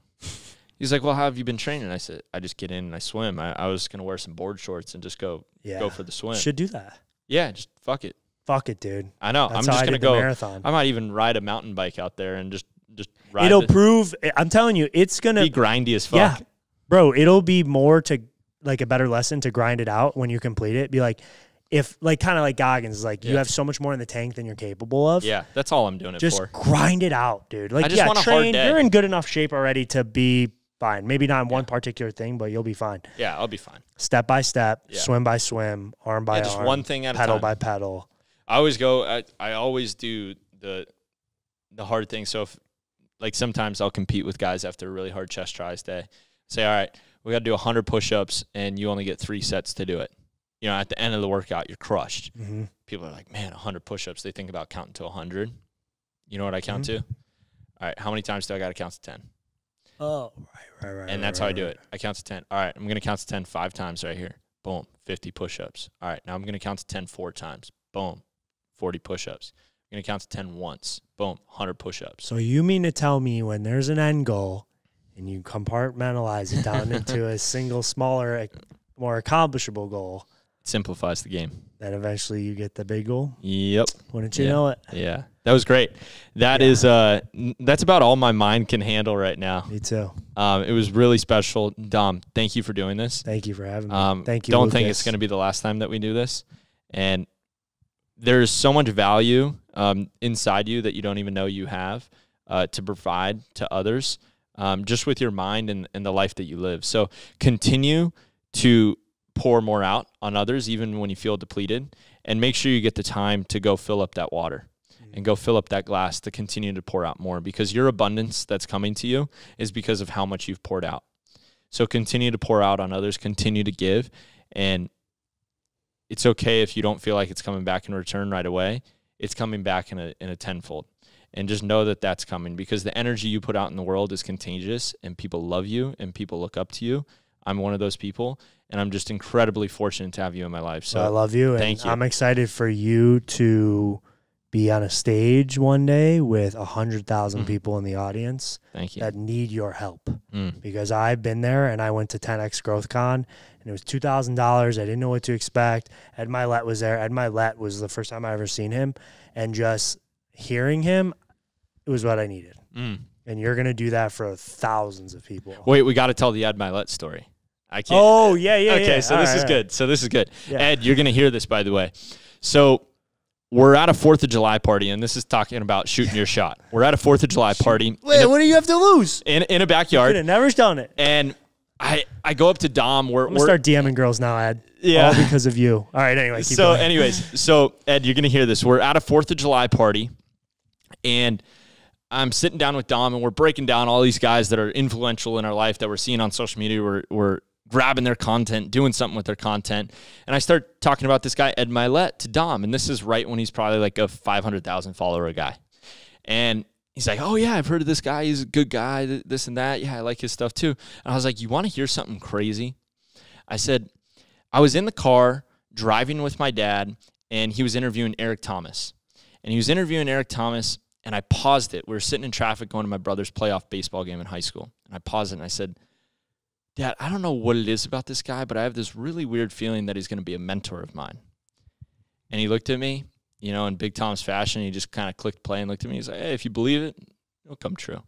He's like, well, how have you been training? I said, I just get in and I swim. I, I was gonna wear some board shorts and just go Yeah. go for the swim. Should do that. yeah, just fuck it. Fuck it, dude. I know. That's I'm just gonna go. marathon. I might even ride a mountain bike out there and just just ride. It'll prove, I'm telling you, it's going to be grindy as fuck. Yeah. bro, it'll be more to like a better lesson to grind it out when you complete it. Be like, if like kind of like Goggins, like you have so much more in the tank than you're capable of. Yeah, that's all I'm doing it Just for. grind it out, dude. Like, just yeah, train. You're in good enough shape already to be fine. Maybe not in one particular thing, but you'll be fine. Yeah, I'll be fine. Step by step, Yeah. swim by swim, arm by yeah, just arm, one thing at a pedal time. by pedal. I always go. I, I always do the the hard thing. So if like sometimes I'll compete with guys after a really hard chest tries day. Say, all right, we got to do hundred push-ups, and you only get three sets to do it. You know, at the end of the workout, you're crushed. hmm People are like, man, hundred push-ups. They think about counting to hundred. You know what I count Mm-hmm. to? All right, how many times do I got to count to ten? Oh, right, right, right. and that's how I do it. I count to 10. All right, I'm going to count to 10 five times right here. Boom, 50 push ups. All right, now I'm going to count to 10 four times. Boom, 40 push ups. You're going to count to 10 once. Boom, 100 push ups. So you mean to tell me when there's an end goal and you compartmentalize it down into a single smaller, more accomplishable goal, It Simplifies the game. that eventually you get the big goal? Yep. Wouldn't you Yeah. know it? Yeah. That was great. That Yeah. is uh that's about all my mind can handle right now. Me too. Um it was really special. Dom, thank you for doing this. Thank you for having me. Um, Thank you. Don't think it's going to be the last time that we do this. And there's so much value um, inside you that you don't even know you have uh, to provide to others, um, just with your mind and, and the life that you live. So continue to pour more out on others, even when you feel depleted, and make sure you get the time to go fill up that water. And go fill up that glass to continue to pour out more because your abundance that's coming to you is because of how much you've poured out. So continue to pour out on others, continue to give, and it's okay if you don't feel like it's coming back in return right away. It's coming back in a in a tenfold. And just know that that's coming because the energy you put out in the world is contagious and people love you and people look up to you. I'm one of those people and I'm just incredibly fortunate to have you in my life. So I love you. And thank you. I'm excited for you to be on a stage one day with a hundred thousand Mhm. people in the audience thank you. that need your help. Mm. because I've been there and I went to 10x Growth Con and it was two thousand dollars. I didn't know what to expect. Ed Mylett was there. Ed Mylett was the first time I ever seen him, and just hearing him, it was what I needed. Mm. And you're gonna do that for thousands of people. Wait, we got to tell the Ed Mylett story. I can't. Oh yeah, yeah. okay, yeah. so All this right, is right. good. So this is good. Yeah. Ed, you're going to hear this, by the way. So we're at a Fourth of July party, and this is talking about shooting your shot. We're at a Fourth of July party Wait, in, what do you have to lose? in, in a Could backyard, have never done it. and I I go up to Dom. We're, I'm we're gonna start DMing girls now, Ed. Yeah. all because of you. All right, anyway. Keep so, going. anyways, so Ed, you're gonna hear this. We're at a Fourth of July party, and I'm sitting down with Dom, and we're breaking down all these guys that are influential in our life that we're seeing on social media. We're we're grabbing their content, doing something with their content, and I start talking about this guy Ed Mylett to Dom, and this is right when he's probably like a 500,000 follower guy, and. He's like, oh yeah, I've heard of this guy. He's a good guy. This and that. Yeah, I like his stuff too. And I was like, you want to hear something crazy? I said, I was in the car driving with my dad, and he was interviewing Eric Thomas. And he was interviewing Eric Thomas, and I paused it. We were sitting in traffic going to my brother's playoff baseball game in high school. And I paused it and I said, Dad, I don't know what it is about this guy, but I have this really weird feeling that he's going to be a mentor of mine. And he looked at me, you know, in Big Tom's fashion. He just kind of clicked play and looked at me. He's like, Hey, if you believe it, it'll come true.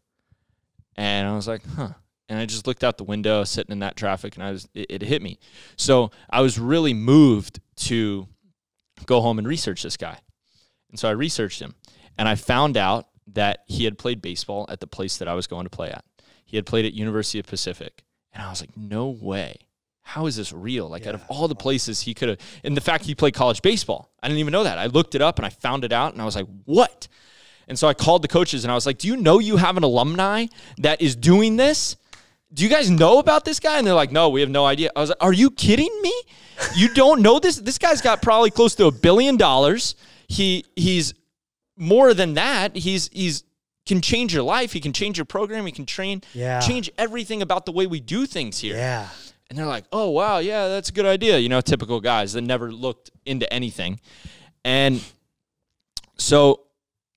And I was like, Huh. And I just looked out the window, sitting in that traffic, and I was it, it hit me. So I was really moved to go home and research this guy. And so I researched him, and I found out that he had played baseball at the place that I was going to play at. He had played at University of Pacific, and I was like, no way. How is this real? Like out of all the places he could have, and the fact he played college baseball, I didn't even know that. I looked it up and I found it out, and I was like, what? And so I called the coaches and I was like, do you know you have an alumni that is doing this? do you guys know about this guy? And they're like, no, we have no idea. I was like, are you kidding me? You don't know this? This guy's got probably close to a billion dollars. He he's more than that. He's he's can change your life. He can change your program. He can train, Yeah. change everything about the way we do things here. yeah, And they're like, oh, wow, yeah, that's a good idea. You know, typical guys that never looked into anything. And so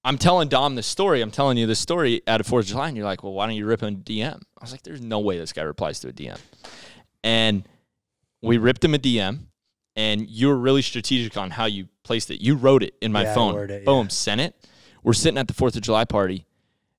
I'm telling Dom this story. I'm telling you this story at a 4th of July. And you're like, well, why don't you rip him a DM? I was like, there's no way this guy replies to a DM. And we ripped him a DM. And you were really strategic on how you placed it. You wrote it in my Yeah, phone. it, Boom, yeah. sent it. We're sitting at the 4th of July party.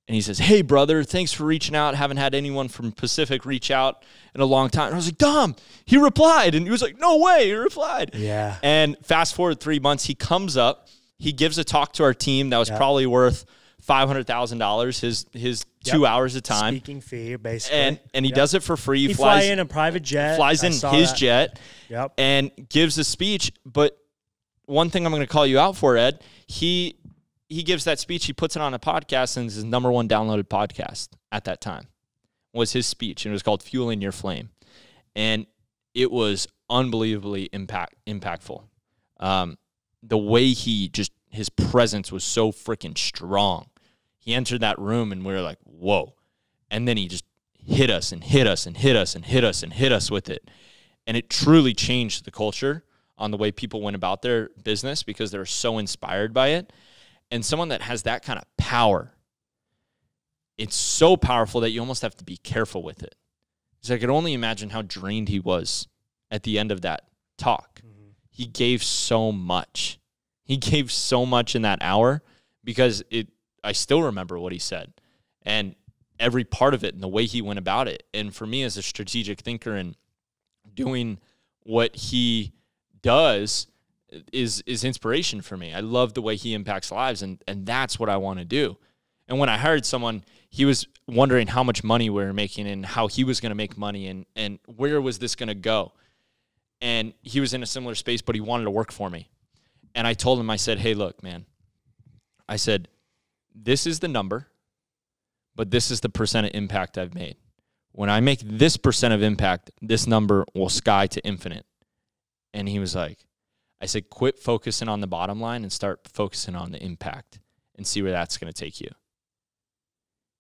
And he says, Hey, brother, thanks for reaching out. Haven't had anyone from Pacific reach out in a long time. And I was like, Dom, he replied. And he was like, No way, he replied. yeah. And fast forward three months, he comes up, he gives a talk to our team that was Yeah. probably worth $500,000, his, his two hours of time. Speaking fee, basically. And, and he Yep. does it for free. He flies, fly in a private jet. flies in his that. jet Yep. and gives a speech. But one thing I'm going to call you out for, Ed, he he gives that speech. He puts it on a podcast, and it's his number one downloaded podcast at that time was his speech, and it was called "Fueling Your Flame," and it was unbelievably impact impactful. Um, the way he just his presence was so freaking strong. He entered that room, and we were like, "Whoa!" And then he just hit us and hit us and hit us and hit us and hit us with it and it truly changed the culture on the way people went about their business because they were so inspired by it. And someone that has that kind of power, it's so powerful that you almost have to be careful with it. So I could only imagine how drained he was at the end of that talk. Mm-hmm. He gave so much. He gave so much in that hour because it I still remember what he said and every part of it and the way he went about it. And for me as a strategic thinker and doing what he does is is inspiration for me. I love the way he impacts lives and and that's what I want to do. And when I hired someone, he was wondering how much money we were making and how he was going to make money and and where was this going to go. And he was in a similar space but he wanted to work for me. And I told him I said, "Hey, look, man. I said, this is the number, but this is the percent of impact I've made. When I make this percent of impact, this number will sky to infinite. And he was like, I said, quit focusing on the bottom line and start focusing on the impact and see where that's going to take you.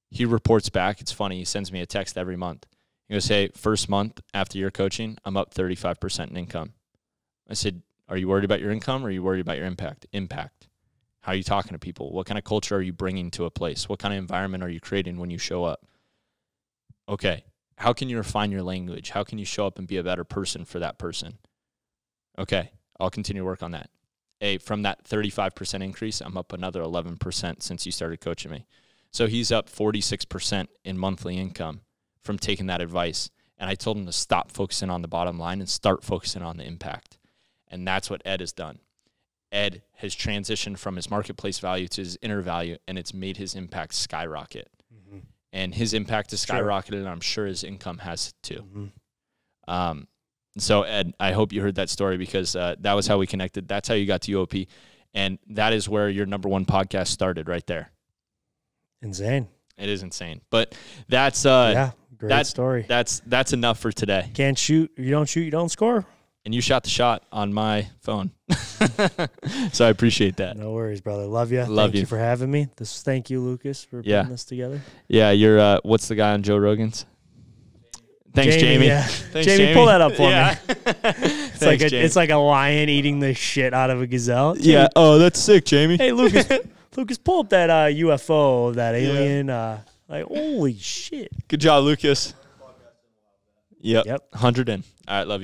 He reports back. It's funny. He sends me a text every month. He goes, Hey, first month after your coaching, I'm up 35% in income. I said, Are you worried about your income or are you worried about your impact? Impact. How are you talking to people? What kind of culture are you bringing to a place? What kind of environment are you creating when you show up? Okay. How can you refine your language? How can you show up and be a better person for that person? Okay. I'll continue to work on that. Hey, from that 35% increase, I'm up another 11% since you started coaching me. So he's up 46% in monthly income from taking that advice. And I told him to stop focusing on the bottom line and start focusing on the impact. And that's what Ed has done. Ed has transitioned from his marketplace value to his inner value, and it's made his impact skyrocket. Mhm. And his impact has Sure. skyrocketed, and I'm sure his income has too. Mhm. Um, so Ed, I hope you heard that story because uh, that was how we connected. That's how you got to UOP, and that is where your number one podcast started, right there. Insane. It is insane, but that's uh, yeah, great that- story. that's that's enough for today. Can't shoot. You don't shoot. You don't score. And you shot the shot on my phone, so I appreciate that. No worries, brother. Love you. Love thank you. you. for having me. This thank you, Lucas, for Yeah. putting this together. Yeah, you're. Uh, what's the guy on Joe Rogan's? Thanks, Jamie. Yeah. Thanks, Jamie, pull that up for me. yeah. It's like a, it's like a lion eating the shit out of a gazelle. yeah. Oh, that's sick, Jamie. Hey, Lucas. Lucas, pull up that uh, UFO, that alien. Uh, like, holy shit. Good job, Lucas. Yep. Yep. Hundred in. All right, love you.